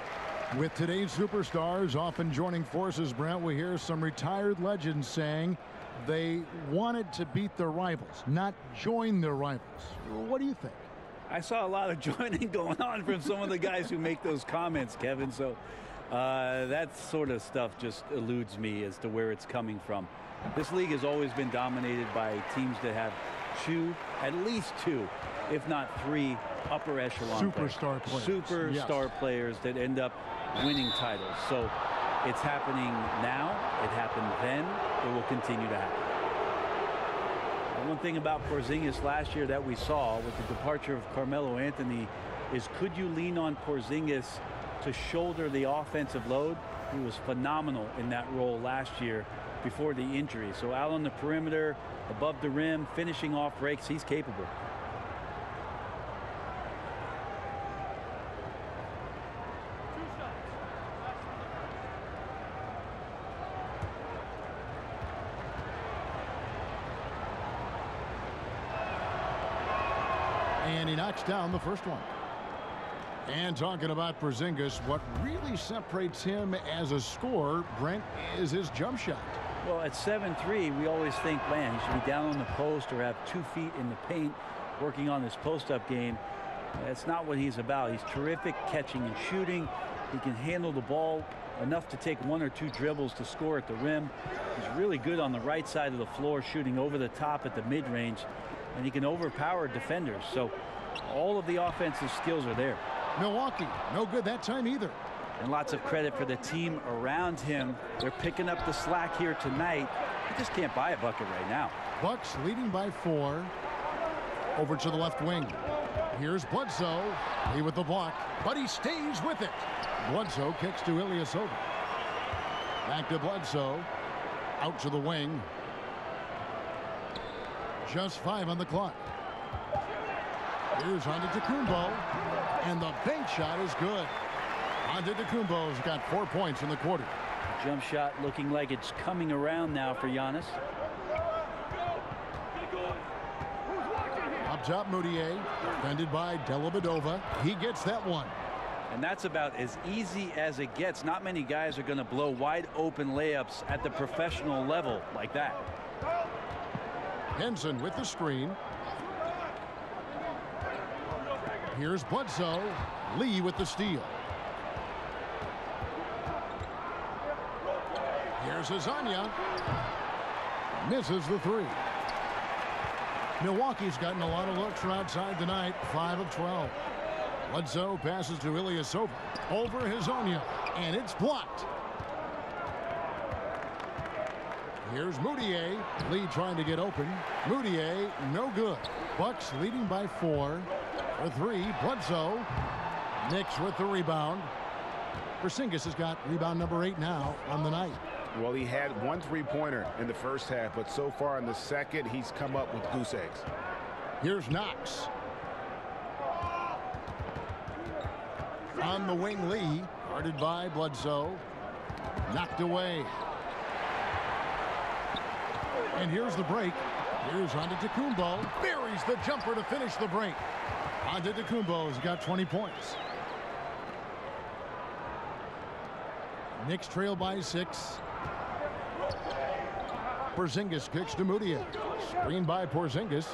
With today's superstars often joining forces, Brent, we hear some retired legends saying they wanted to beat their rivals, not join their rivals. What do you think? I saw a lot of joining going on from some of the guys who make those comments, Kevin. So uh, that sort of stuff just eludes me as to where it's coming from. This league has always been dominated by teams that have two, at least two, if not three, upper echelon Superstar players. Superstar Yes. players that end up winning titles. So it's happening now. It happened then. It will continue to happen. One thing about Porzingis last year that we saw with the departure of Carmelo Anthony is could you lean on Porzingis to shoulder the offensive load? He was phenomenal in that role last year before the injury. So out on the perimeter, above the rim, finishing off breaks, he's capable. And he knocks down the first one. And talking about Porzingis, what really separates him as a scorer, Brent, is his jump shot. Well, at 7-3, we always think, man, he should be down on the post or have two feet in the paint working on his post-up game. That's not what he's about. He's terrific catching and shooting. He can handle the ball enough to take one or two dribbles to score at the rim. He's really good on the right side of the floor, shooting over the top at the mid-range, and he can overpower defenders. So all of the offensive skills are there. Milwaukee, no good that time either. And lots of credit for the team around him. They're picking up the slack here tonight. He just can't buy a bucket right now. Bucks leading by four. Over to the left wing. Here's Bledsoe. He with the block, but he stays with it. Bledsoe kicks to Ilyasova. Back to Bledsoe. Out to the wing. Just five on the clock. Here's Antetokounmpo. And the bank shot is good. Antetokounmpo's got four points in the quarter. Jump shot looking like it's coming around now for Giannis. Up top, Mudiay, defended by Dellavedova. He gets that one. And that's about as easy as it gets. Not many guys are going to blow wide open layups at the professional level like that. Henson with the screen. Here's Bledsoe. Lee with the steal. Here's Hezonja. Misses the three. Milwaukee's gotten a lot of looks from outside tonight. 5 of 12. Bledsoe passes to Ilyasova. Over Hezonja. And it's blocked. Here's Mudiay. Lee trying to get open. Mudiay, no good. Bucks leading by four. For three, Bledsoe. Knicks with the rebound. Porzingis has got rebound number eight now on the night. Well, he had one three-pointer in the first half, but so far in the second, he's come up with goose eggs. Here's Knox. On the wing, Lee, guarded by Bledsoe. Knocked away. And here's the break. Here's Antetokounmpo. Buries the jumper to finish the break. Antetokounmpo's got 20 points. Knicks trail by six. Porzingis kicks to Mudiay. Screen by Porzingis.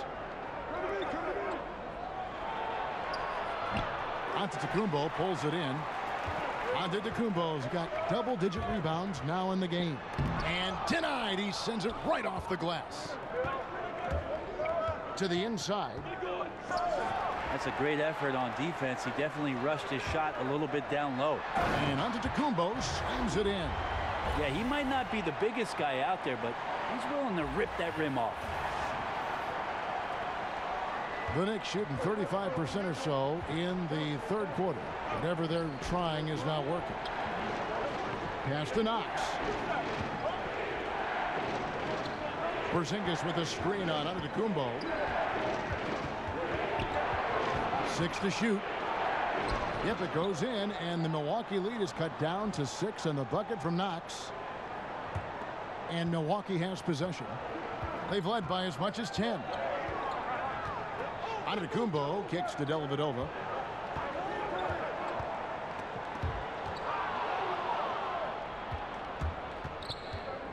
Antetokounmpo pulls it in. Antetokounmpo's got double-digit rebounds now in the game. And denied. He sends it right off the glass. To the inside. That's a great effort on defense. He definitely rushed his shot a little bit down low. And Antetokounmpo slams it in. Yeah, he might not be the biggest guy out there, but he's willing to rip that rim off. The Knicks shooting 35% or so in the third quarter. Whatever they're trying is not working. Pass to Knox. Porzingis with a screen on Antetokounmpo. Six to shoot. Yep, it goes in, and the Milwaukee lead is cut down to six, and the bucket from Knox. And Milwaukee has possession. They've led by as much as 10. Antetokounmpo kicks to Dellavedova.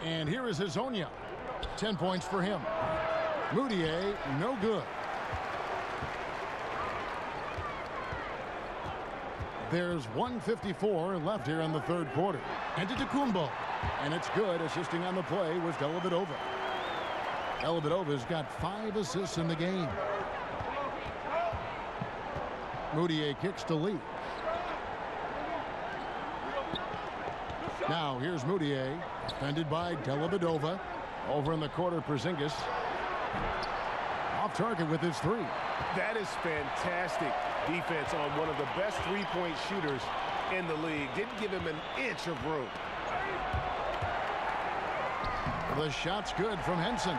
And here is Hezonja. 10 points for him. Mudiay, no good. There's 154 left here in the third quarter. And to Antetokounmpo. And it's good. Assisting on the play was Dellavedova. Dellavedova's got five assists in the game. Mudiay kicks to Lee. Now here's Mudiay, defended by Dellavedova. Over in the quarter, Porzingis. Off target with his three. That is fantastic defense on one of the best three-point shooters in the league. Didn't give him an inch of room. The shot's good from Henson.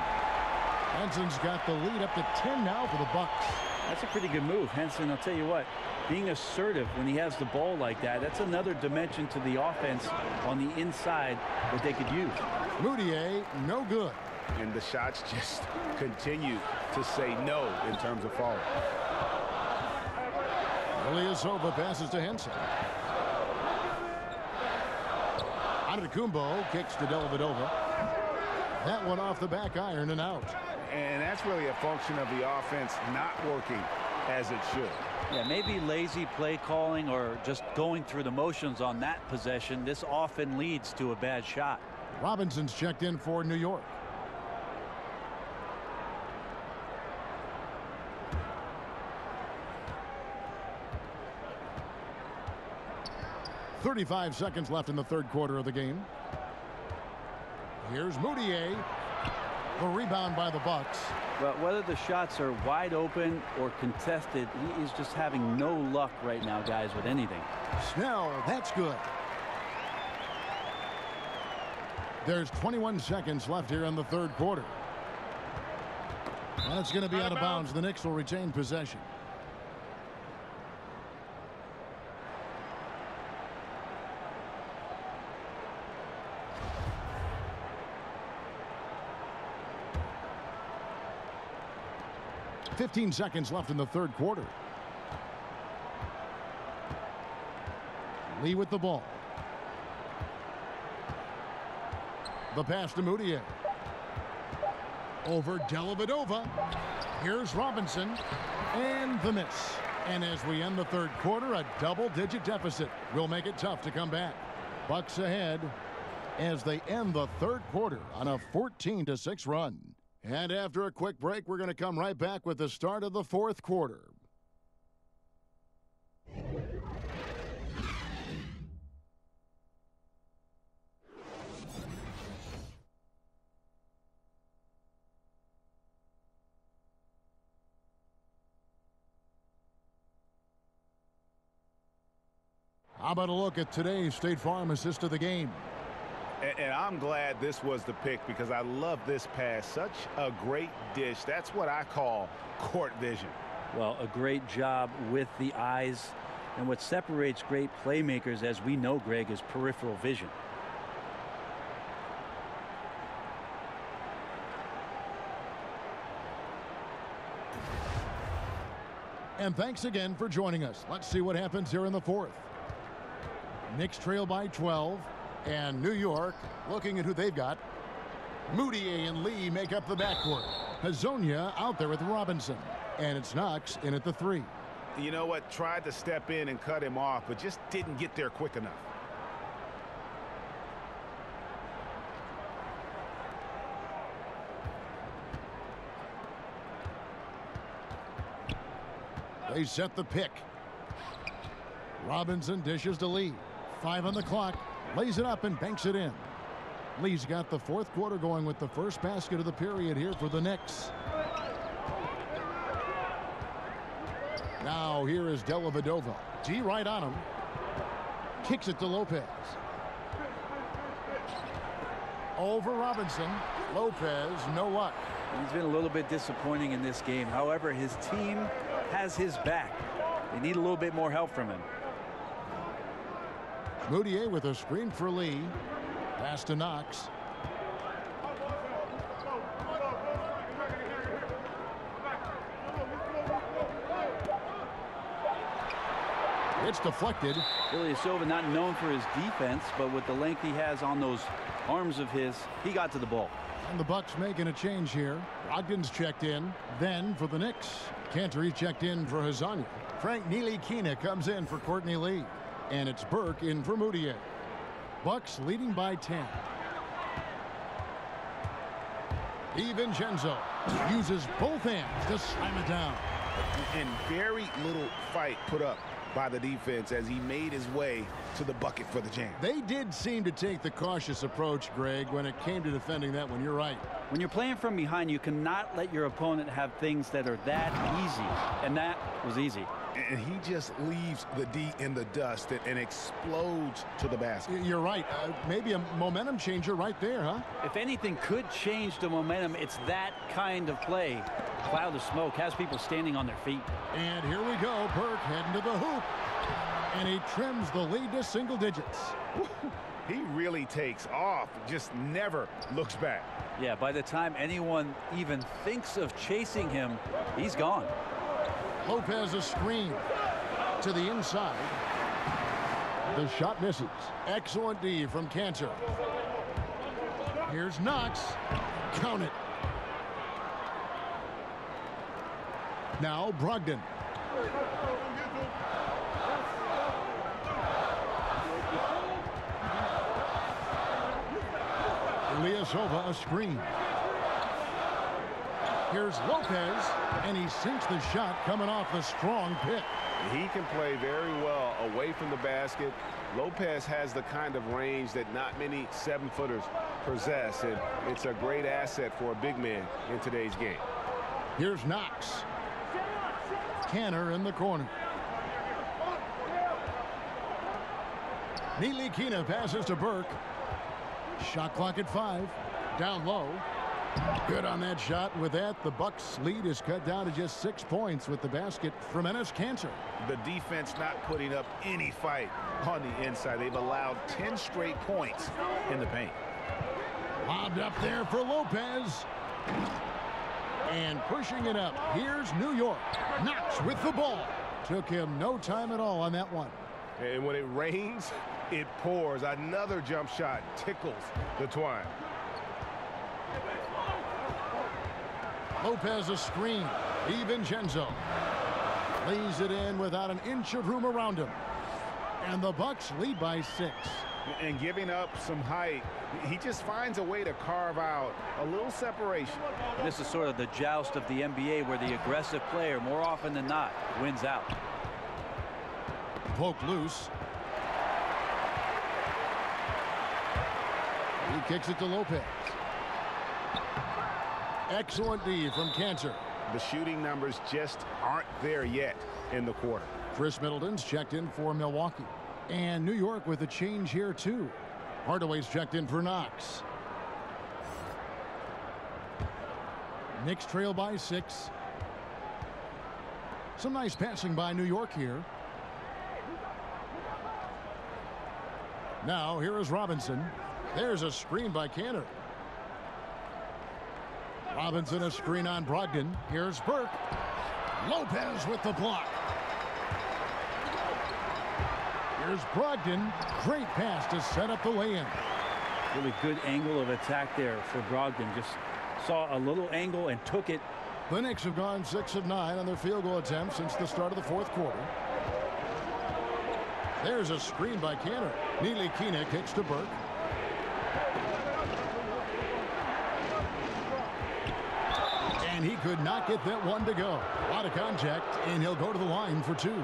Henson's got the lead up to 10 now for the Bucks. That's a pretty good move. Henson, I'll tell you what, being assertive when he has the ball like that, that's another dimension to the offense on the inside that they could use. Mudiay, no good. And the shots just continue to say no in terms of falling. Ilyasova passes to Henson. Antetokounmpo kicks to Dellavedova. That one off the back iron and out. And that's really a function of the offense not working as it should. Yeah, maybe lazy play calling or just going through the motions on that possession. This often leads to a bad shot. Robinson's checked in for New York. Thirty-five seconds left in the third quarter of the game. Here's Mudiay. The rebound by the Bucks. But whether the shots are wide open or contested, he is just having no luck right now, guys, with anything. Snell, that's good. There's 21 seconds left here in the third quarter. That's going to be out of bounds. The Knicks will retain possession. Fifteen seconds left in the third quarter. Lee with the ball. The pass to Mudiay. Over Dellavedova. Here's Robinson. And the miss. And as we end the third quarter, a double-digit deficit will make it tough to come back. Bucks ahead as they end the third quarter on a 14-6 run. And after a quick break, we're going to come right back with the start of the fourth quarter. How about a look at today's State Farm assist of the game? And, and, I'm glad this was the pick because I love this pass. Such a great dish. That's what I call court vision. Well, a great job with the eyes. And what separates great playmakers, as we know, Greg, is peripheral vision. And thanks again for joining us. Let's see what happens here in the fourth. Knicks trail by 12. And New York looking at who they've got. Mudiay and Lee make up the backcourt. Hezonja out there with Robinson. And it's Knox in at the three. You know what? Tried to step in and cut him off, but just didn't get there quick enough. They set the pick. Robinson dishes to Lee. Five on the clock. Lays it up and banks it in. Lee's got the fourth quarter going with the first basket of the period here for the Knicks. Now here is Dellavedova. G right on him. Kicks it to Lopez. Over Robinson. Lopez, no luck. He's been a little bit disappointing in this game. However, his team has his back. They need a little bit more help from him. Mudiay with a screen for Lee. Pass to Knox. It's deflected. Ilyasova not known for his defense, but with the length he has on those arms of his, he got to the ball. And the Bucks making a change here. Brogdon's checked in. Then for the Knicks, Kanter checked in for Hezonja. Frank Ntilikina comes in for Courtney Lee. And it's Burke in for Mudiay. Bucks leading by 10. DiVincenzo uses both hands to slam it down. And very little fight put up by the defense as he made his way to the bucket for the jam. They did seem to take the cautious approach, Greg, when it came to defending that one. You're right. When you're playing from behind, you cannot let your opponent have things that are that easy. And that was easy. And he just leaves the D in the dust and, and explodes to the basket. You're right. Uh, maybe a momentum changer right there, huh? If anything could change the momentum, it's that kind of play. Cloud of smoke has people standing on their feet. And here we go. Burke heading to the hoop. And he trims the lead to single digits. He really takes off, just never looks back. Yeah, by the time anyone even thinks of chasing him, he's gone. Lopez a screen. To the inside. The shot misses. Excellent D from Kanter. Here's Knox. Count it. Now Brogdon. Ilyasova a screen. Here's Lopez, and he sinks the shot coming off the strong pick. He can play very well away from the basket. Lopez has the kind of range that not many seven-footers possess, and it's a great asset for a big man in today's game. Here's Knox. Kanter in the corner. Ntilikina passes to Burke. Shot clock at five. Down low. Good on that shot. With that, the Bucks lead is cut down to just six points with the basket from Enes Kanter. The defense not putting up any fight on the inside. They've allowed 10 straight points in the paint. Lobbed up there for Lopez. And pushing it up. Here's New York. Knox with the ball. Took him no time at all on that one. And when it rains, it pours. Another jump shot tickles the twine. Lopez a screen. DiVincenzo lays it in without an inch of room around him. And the Bucks lead by six. And giving up some height, he just finds a way to carve out a little separation. This is sort of the joust of the NBA where the aggressive player, more often than not, wins out. Poke loose. He kicks it to Lopez. Excellent D from Kanter. The shooting numbers just aren't there yet in the quarter. Khris Middleton's checked in for Milwaukee. And New York with a change here, too. Hardaway's checked in for Knox. Knicks trail by six. Some nice passing by New York here. Now, here is Robinson. There's a screen by Kanter. Robinson a screen on Brogdon. Here's Burke. Lopez with the block. Here's Brogdon. Great pass to set up the lay-in. Really good angle of attack there for Brogdon. Just saw a little angle and took it. The Knicks have gone six of nine on their field goal attempts since the start of the fourth quarter. There's a screen by Kanter. Neely Ntilikina kicks to Burke. And he could not get that one to go. Lot of contact, and he'll go to the line for two.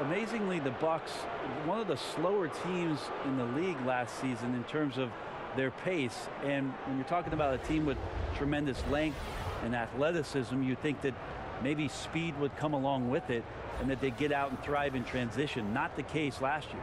Amazingly, the Bucks, one of the slower teams in the league last season in terms of their pace. And when you're talking about a team with tremendous length and athleticism, you think that maybe speed would come along with it and that they get out and thrive in transition. Not the case last year.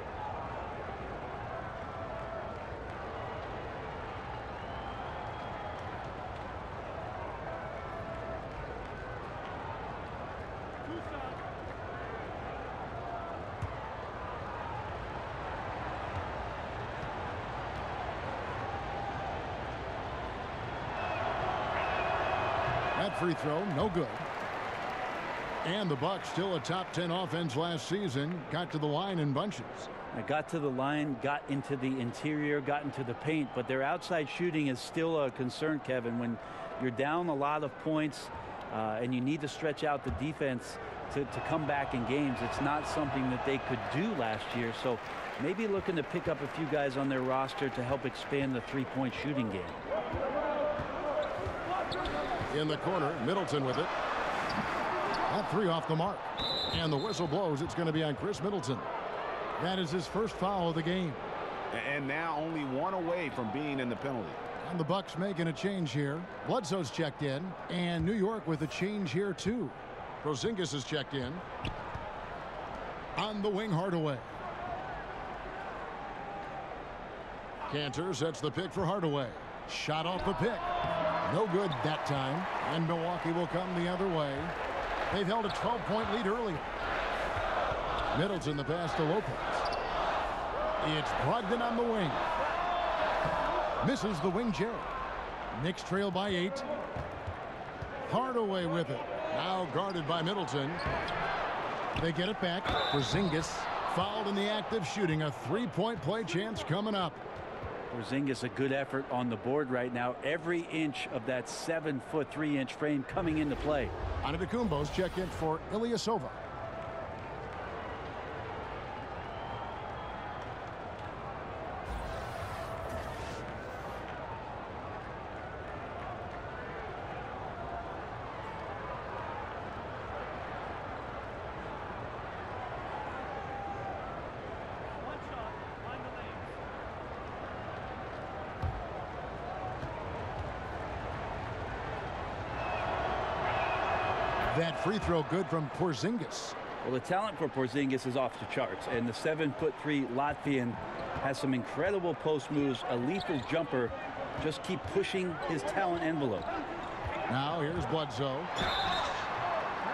That free throw, no good. And the Bucks still a top 10 offense last season. Got to the line in bunches. I got to the line, got into the interior, got into the paint, but their outside shooting is still a concern, Kevin. When you're down a lot of points uh, and you need to stretch out the defense to, to come back in games, it's not something that they could do last year. So maybe looking to pick up a few guys on their roster to help expand the three-point shooting game. In the corner, Middleton with it. That three off the mark. And the whistle blows. It's going to be on Khris Middleton. That is his first foul of the game. And now only one away from being in the penalty. And the Bucks making a change here. Bledsoe's checked in. And New York with a change here, too. Porzingis is checked in. On the wing, Hardaway. Kanter sets the pick for Hardaway. Shot off the pick. No good that time. And Milwaukee will come the other way. They've held a 12-point lead earlier. Middleton the pass to Lopez. It's Brogdon on the wing. Misses the wing Jerry. Knicks trail by eight. Hardaway with it. Now guarded by Middleton. They get it back. for Porzingis fouled in the act of shooting. A three-point play chance coming up. Porzingis a good effort on the board right now. Every inch of that seven foot three inch frame coming into play. Antetokounmpo's check in for Ilyasova. That free throw good from Porzingis. Well, the talent for Porzingis is off the charts, and the seven foot three Latvian has some incredible post moves, a lethal jumper. Just keep pushing his talent envelope. Now here's Bledsoe.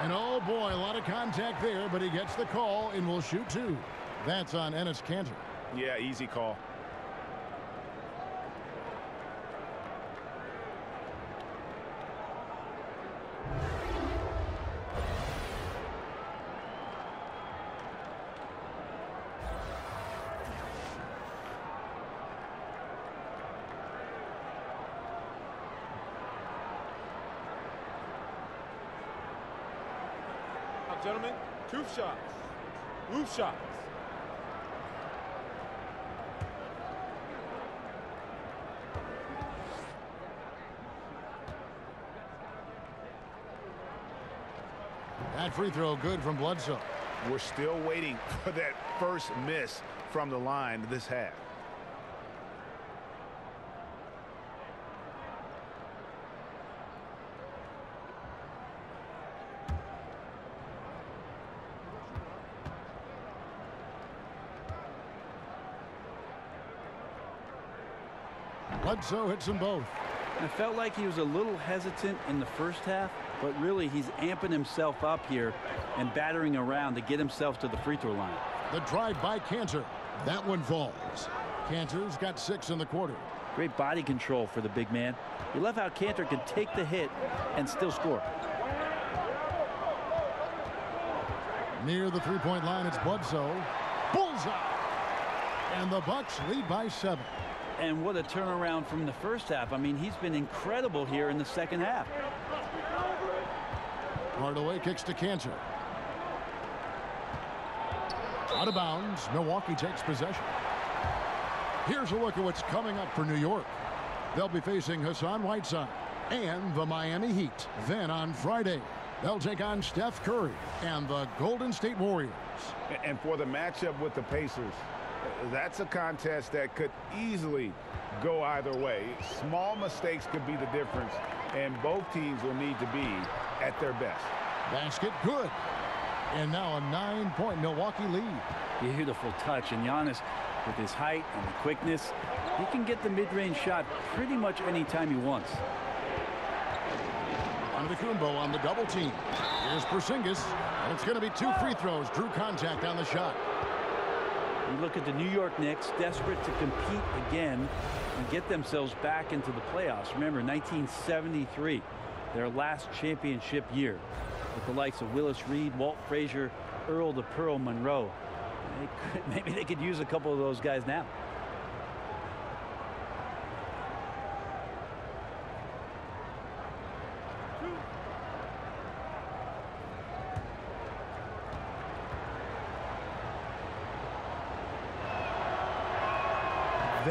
And oh boy, a lot of contact there, but he gets the call and will shoot two. That's on Enes Kanter. Yeah, easy call. Gentlemen, two shots. Roof shots. That free throw good from Bledsoe. We're still waiting for that first miss from the line this half. Bledsoe hits them both. I felt like he was a little hesitant in the first half, but really he's amping himself up here and battering around to get himself to the free throw line. The drive by Kanter. That one falls. Kanter's got six in the quarter. Great body control for the big man. You love how Cantor can take the hit and still score. Near the three-point line, it's Bledsoe. Bullseye! And the Bucks lead by seven. And what a turnaround from the first half. I mean, he's been incredible here in the second half. Hardaway kicks to Kanter. Out of bounds. Milwaukee takes possession. Here's a look at what's coming up for New York. They'll be facing Hassan Whiteside and the Miami Heat. Then on Friday, they'll take on Steph Curry and the Golden State Warriors. And for the matchup with the Pacers, that's a contest that could easily go either way. Small mistakes could be the difference, and both teams will need to be at their best. Basket good. And now a nine-point Milwaukee lead. Beautiful touch. And Giannis, with his height and quickness, he can get the mid-range shot pretty much anytime he wants. Antetokounmpo on the double team. Here's Porzingis, and it's going to be two free throws. Drew contact on the shot. You look at the New York Knicks, desperate to compete again and get themselves back into the playoffs. Remember, 1973, their last championship year, with the likes of Willis Reed, Walt Frazier, Earl the Pearl Monroe. They could, maybe they could use a couple of those guys now.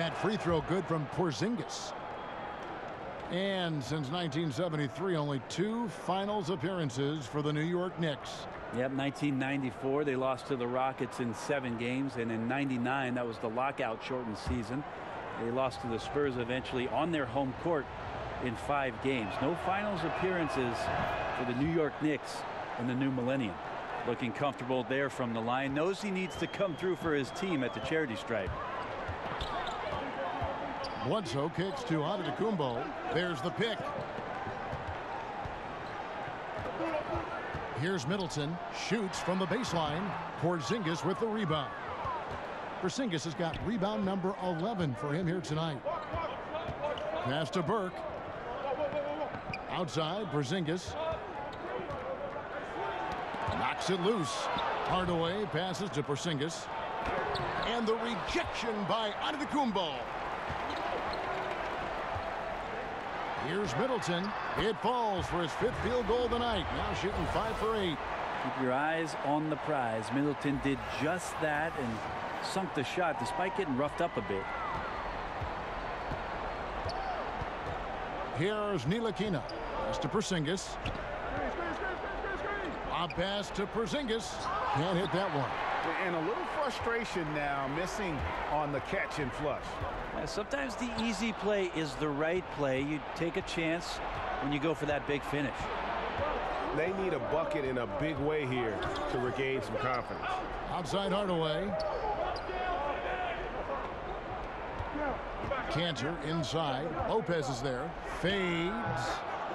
That free throw good from Porzingis. And since 1973, only two finals appearances for the New York Knicks. Yep, 1994, they lost to the Rockets in seven games. And in 99, that was the lockout shortened season. They lost to the Spurs eventually on their home court in five games. No finals appearances for the New York Knicks in the new millennium. Looking comfortable there from the line. Knows he needs to come through for his team at the charity stripe. Bledsoe kicks to Antetokounmpo. There's the pick. Here's Middleton. Shoots from the baseline. Porzingis with the rebound. Porzingis has got rebound number 11 for him here tonight. Pass to Burke. Outside, Porzingis. Knocks it loose. Hardaway passes to Porzingis. And the rejection by Antetokounmpo. Here's Middleton. It falls for his fifth field goal tonight. Now shooting five for eight. Keep your eyes on the prize. Middleton did just that and sunk the shot despite getting roughed up a bit. Here's Ntilikina. Pass to Porzingis. A pass to Porzingis. Can't hit that one. And a little frustration now missing on the catch and flush. Yeah, sometimes the easy play is the right play. You take a chance when you go for that big finish. They need a bucket in a big way here to regain some confidence. Outside Hardaway. Kanter inside. Lopez is there. Fades.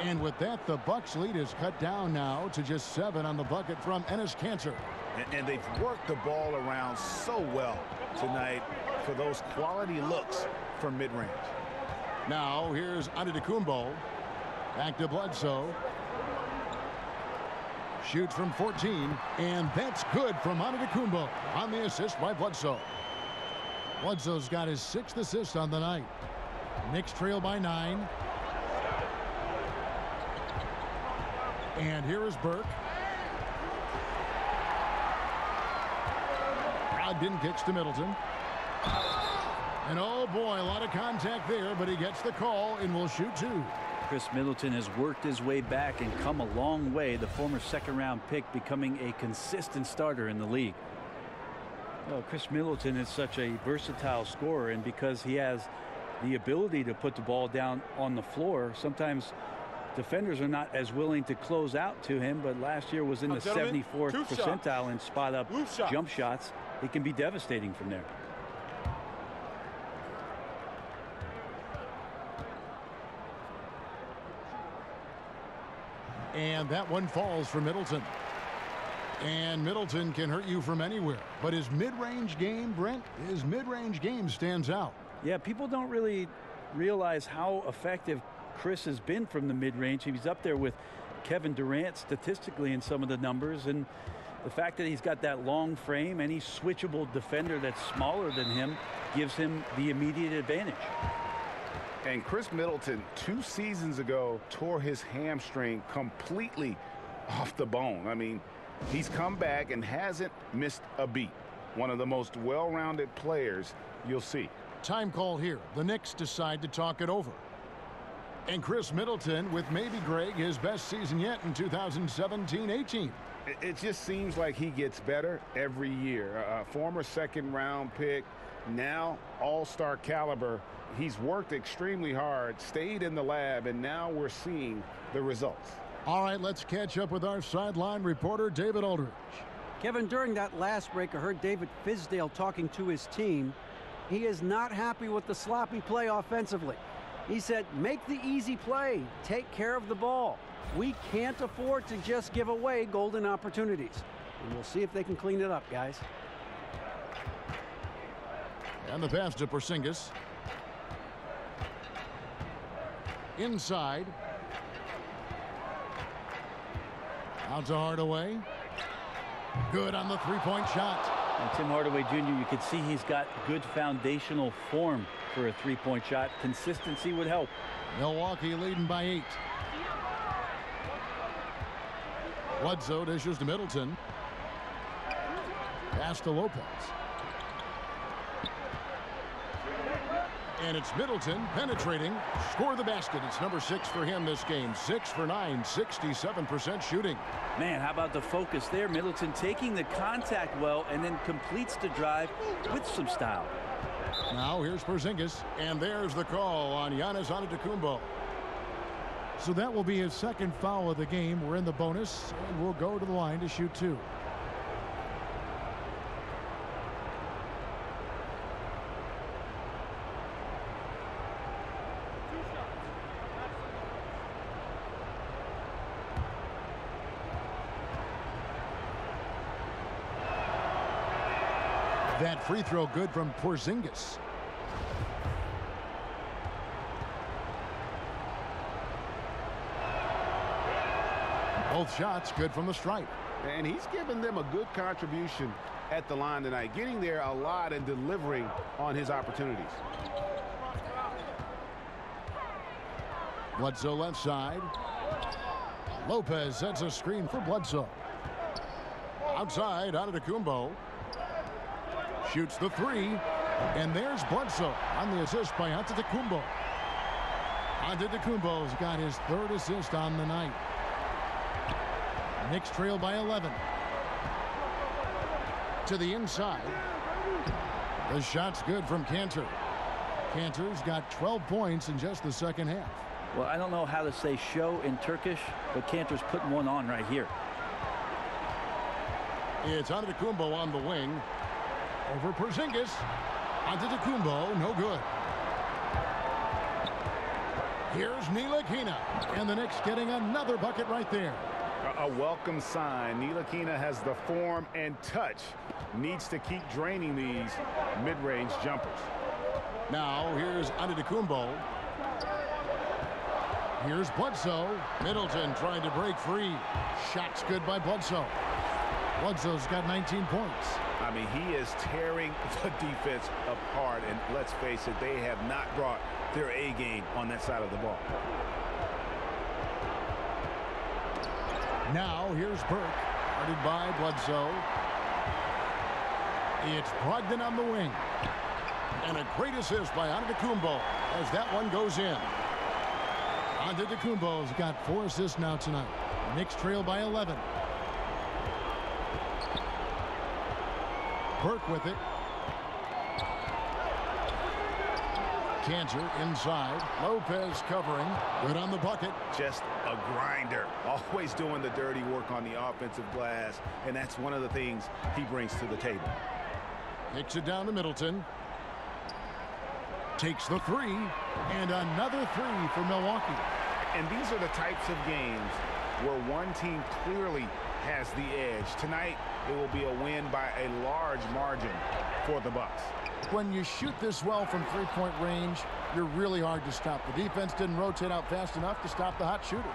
And with that, the Bucks lead is cut down now to just seven on the bucket from Enes Kanter. And, and they've worked the ball around so well tonight for those quality looks from mid-range. Now here's Antetokounmpo. Back to Bledsoe. Shoots from 14, and that's good from Antetokounmpo on the assist by Bledsoe. Bledsoe's got his sixth assist on the night. Knicks trail by nine. And here is Burke. Brogdon kicks to Middleton. And oh boy, a lot of contact there, but he gets the call and will shoot two. Khris Middleton has worked his way back and come a long way. The former second round pick becoming a consistent starter in the league. Well, Khris Middleton is such a versatile scorer, and because he has the ability to put the ball down on the floor, sometimes defenders are not as willing to close out to him. But last year was in the 74th percentile in spot up jump shots. It can be devastating from there. And that one falls for Middleton. And Middleton can hurt you from anywhere. But his mid-range game, Brent, his mid-range game stands out. Yeah, people don't really realize how effective Khris has been from the mid-range. He's up there with Kevin Durant statistically in some of the numbers. And the fact that he's got that long frame, any switchable defender that's smaller than him gives him the immediate advantage. And Khris Middleton, two seasons ago, tore his hamstring completely off the bone. I mean, he's come back and hasn't missed a beat. One of the most well-rounded players you'll see. Time call here. The Knicks decide to talk it over. And Khris Middleton with maybe Greg his best season yet in 2017-18. It just seems like he gets better every year. A former second round pick, now all-star caliber. He's worked extremely hard, stayed in the lab, and now we're seeing the results. All right, let's catch up with our sideline reporter, David Aldridge. Kevin, during that last break, I heard David Fizdale talking to his team. He is not happy with the sloppy play offensively. He said, make the easy play, take care of the ball. We can't afford to just give away golden opportunities. And we'll see if they can clean it up, guys. And the pass to Porzingis. Inside. Out to Hardaway. Good on the three-point shot. And Tim Hardaway Jr., you can see he's got good foundational form for a three-point shot. Consistency would help. Milwaukee leading by eight. Bledsoe dishes to Middleton. Pass to Lopez. And it's Middleton penetrating. Score the basket. It's number six for him this game. Six for nine, 67% shooting. Man, how about the focus there? Middleton taking the contact well and then completes the drive with some style. Now here's Porzingis, and there's the call on Giannis Antetokounmpo. So that will be his second foul of the game. We're in the bonus, and we'll go to the line to shoot two. That free throw good from Porzingis. Both shots good from the stripe. And he's given them a good contribution at the line tonight, getting there a lot and delivering on his opportunities. Bledsoe left side. Lopez sets a screen for Bledsoe. Outside, Antetokounmpo. Shoots the three. And there's Bledsoe on the assist by Antetokounmpo. Antetokounmpo's got his third assist on the night. Knicks trail by 11. To the inside. The shot's good from Kanter. Kanter's got 12 points in just the second half. Well, I don't know how to say show in Turkish, but Kanter's putting one on right here. It's Antetokounmpo on the wing. Over Porzingis. Antetokounmpo, no good. Here's Ntilikina. And the Knicks getting another bucket right there. A, a welcome sign. Ntilikina has the form and touch. Needs to keep draining these mid-range jumpers. Now, here's Antetokounmpo. Here's Bledsoe. Middleton trying to break free. Shots good by Bledsoe. Bledsoe's got 19 points. I mean, he is tearing the defense apart. And let's face it, they have not brought their A game on that side of the ball. Now, here's Burke. Guarded by Bledsoe. It's Brogdon on the wing. And a great assist by Antetokounmpo as that one goes in. Antetokounmpo's got four assists now tonight. Knicks trail by 11. Burke with it. Kanter inside. Lopez covering. Good on the bucket. Just a grinder. Always doing the dirty work on the offensive glass. And that's one of the things he brings to the table. Kicks it down to Middleton. Takes the three. And another three for Milwaukee. And these are the types of games where one team clearly has the edge. Tonight, it will be a win by a large margin for the Bucks. When you shoot this well from three-point range, you're really hard to stop. The defense didn't rotate out fast enough to stop the hot shooters.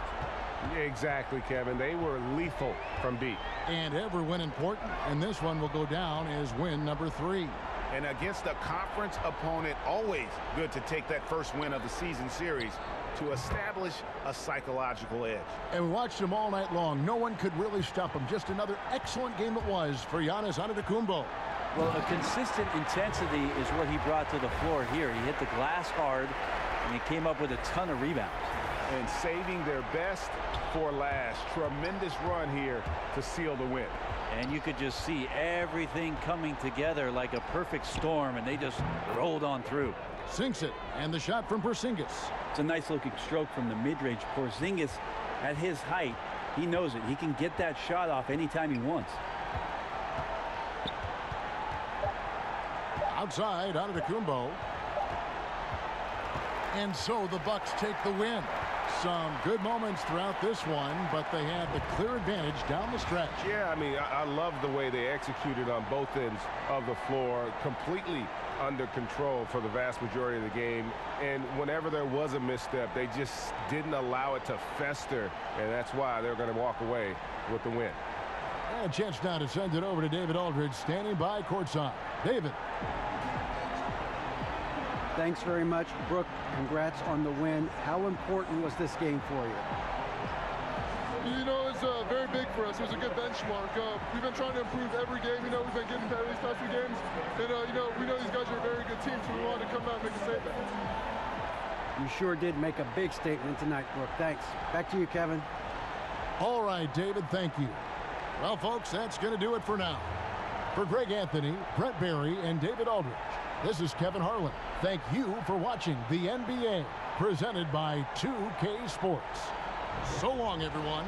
Exactly, Kevin. They were lethal from deep. And every win important. And this one will go down as win number three. And against a conference opponent, always good to take that first win of the season series to establish a psychological edge. And we watched him all night long. No one could really stop him. Just another excellent game it was for Giannis Antetokounmpo. Well, a consistent intensity is what he brought to the floor here. He hit the glass hard, and he came up with a ton of rebounds. And saving their best for last. Tremendous run here to seal the win. And you could just see everything coming together like a perfect storm, and they just rolled on through. Sinks it, and the shot from Porzingis. It's a nice looking stroke from the mid-range. Porzingis, at his height, he knows it. He can get that shot off anytime he wants. Outside, Antetokounmpo. And so the Bucks take the win. Some good moments throughout this one, but they had the clear advantage down the stretch. Yeah, I mean, I, I love the way they executed on both ends of the floor, completely under control for the vast majority of the game. And whenever there was a misstep, they just didn't allow it to fester, and that's why they're going to walk away with the win. And a chance now to send it over to David Aldridge, standing by courtside. David. Thanks very much, Brook. Congrats on the win. How important was this game for you? You know, it's uh, very big for us. It was a good benchmark. Uh, we've been trying to improve every game. You know, we've been getting better these past few games. And, uh, you know, we know these guys are a very good team, so we wanted to come out and make a statement. You sure did make a big statement tonight, Brook. Thanks. Back to you, Kevin. All right, David, thank you. Well, folks, that's going to do it for now. For Greg Anthony, Brent Barry, and David Aldridge, this is Kevin Harlan. Thank you for watching the NBA, presented by 2K Sports. So long, everyone.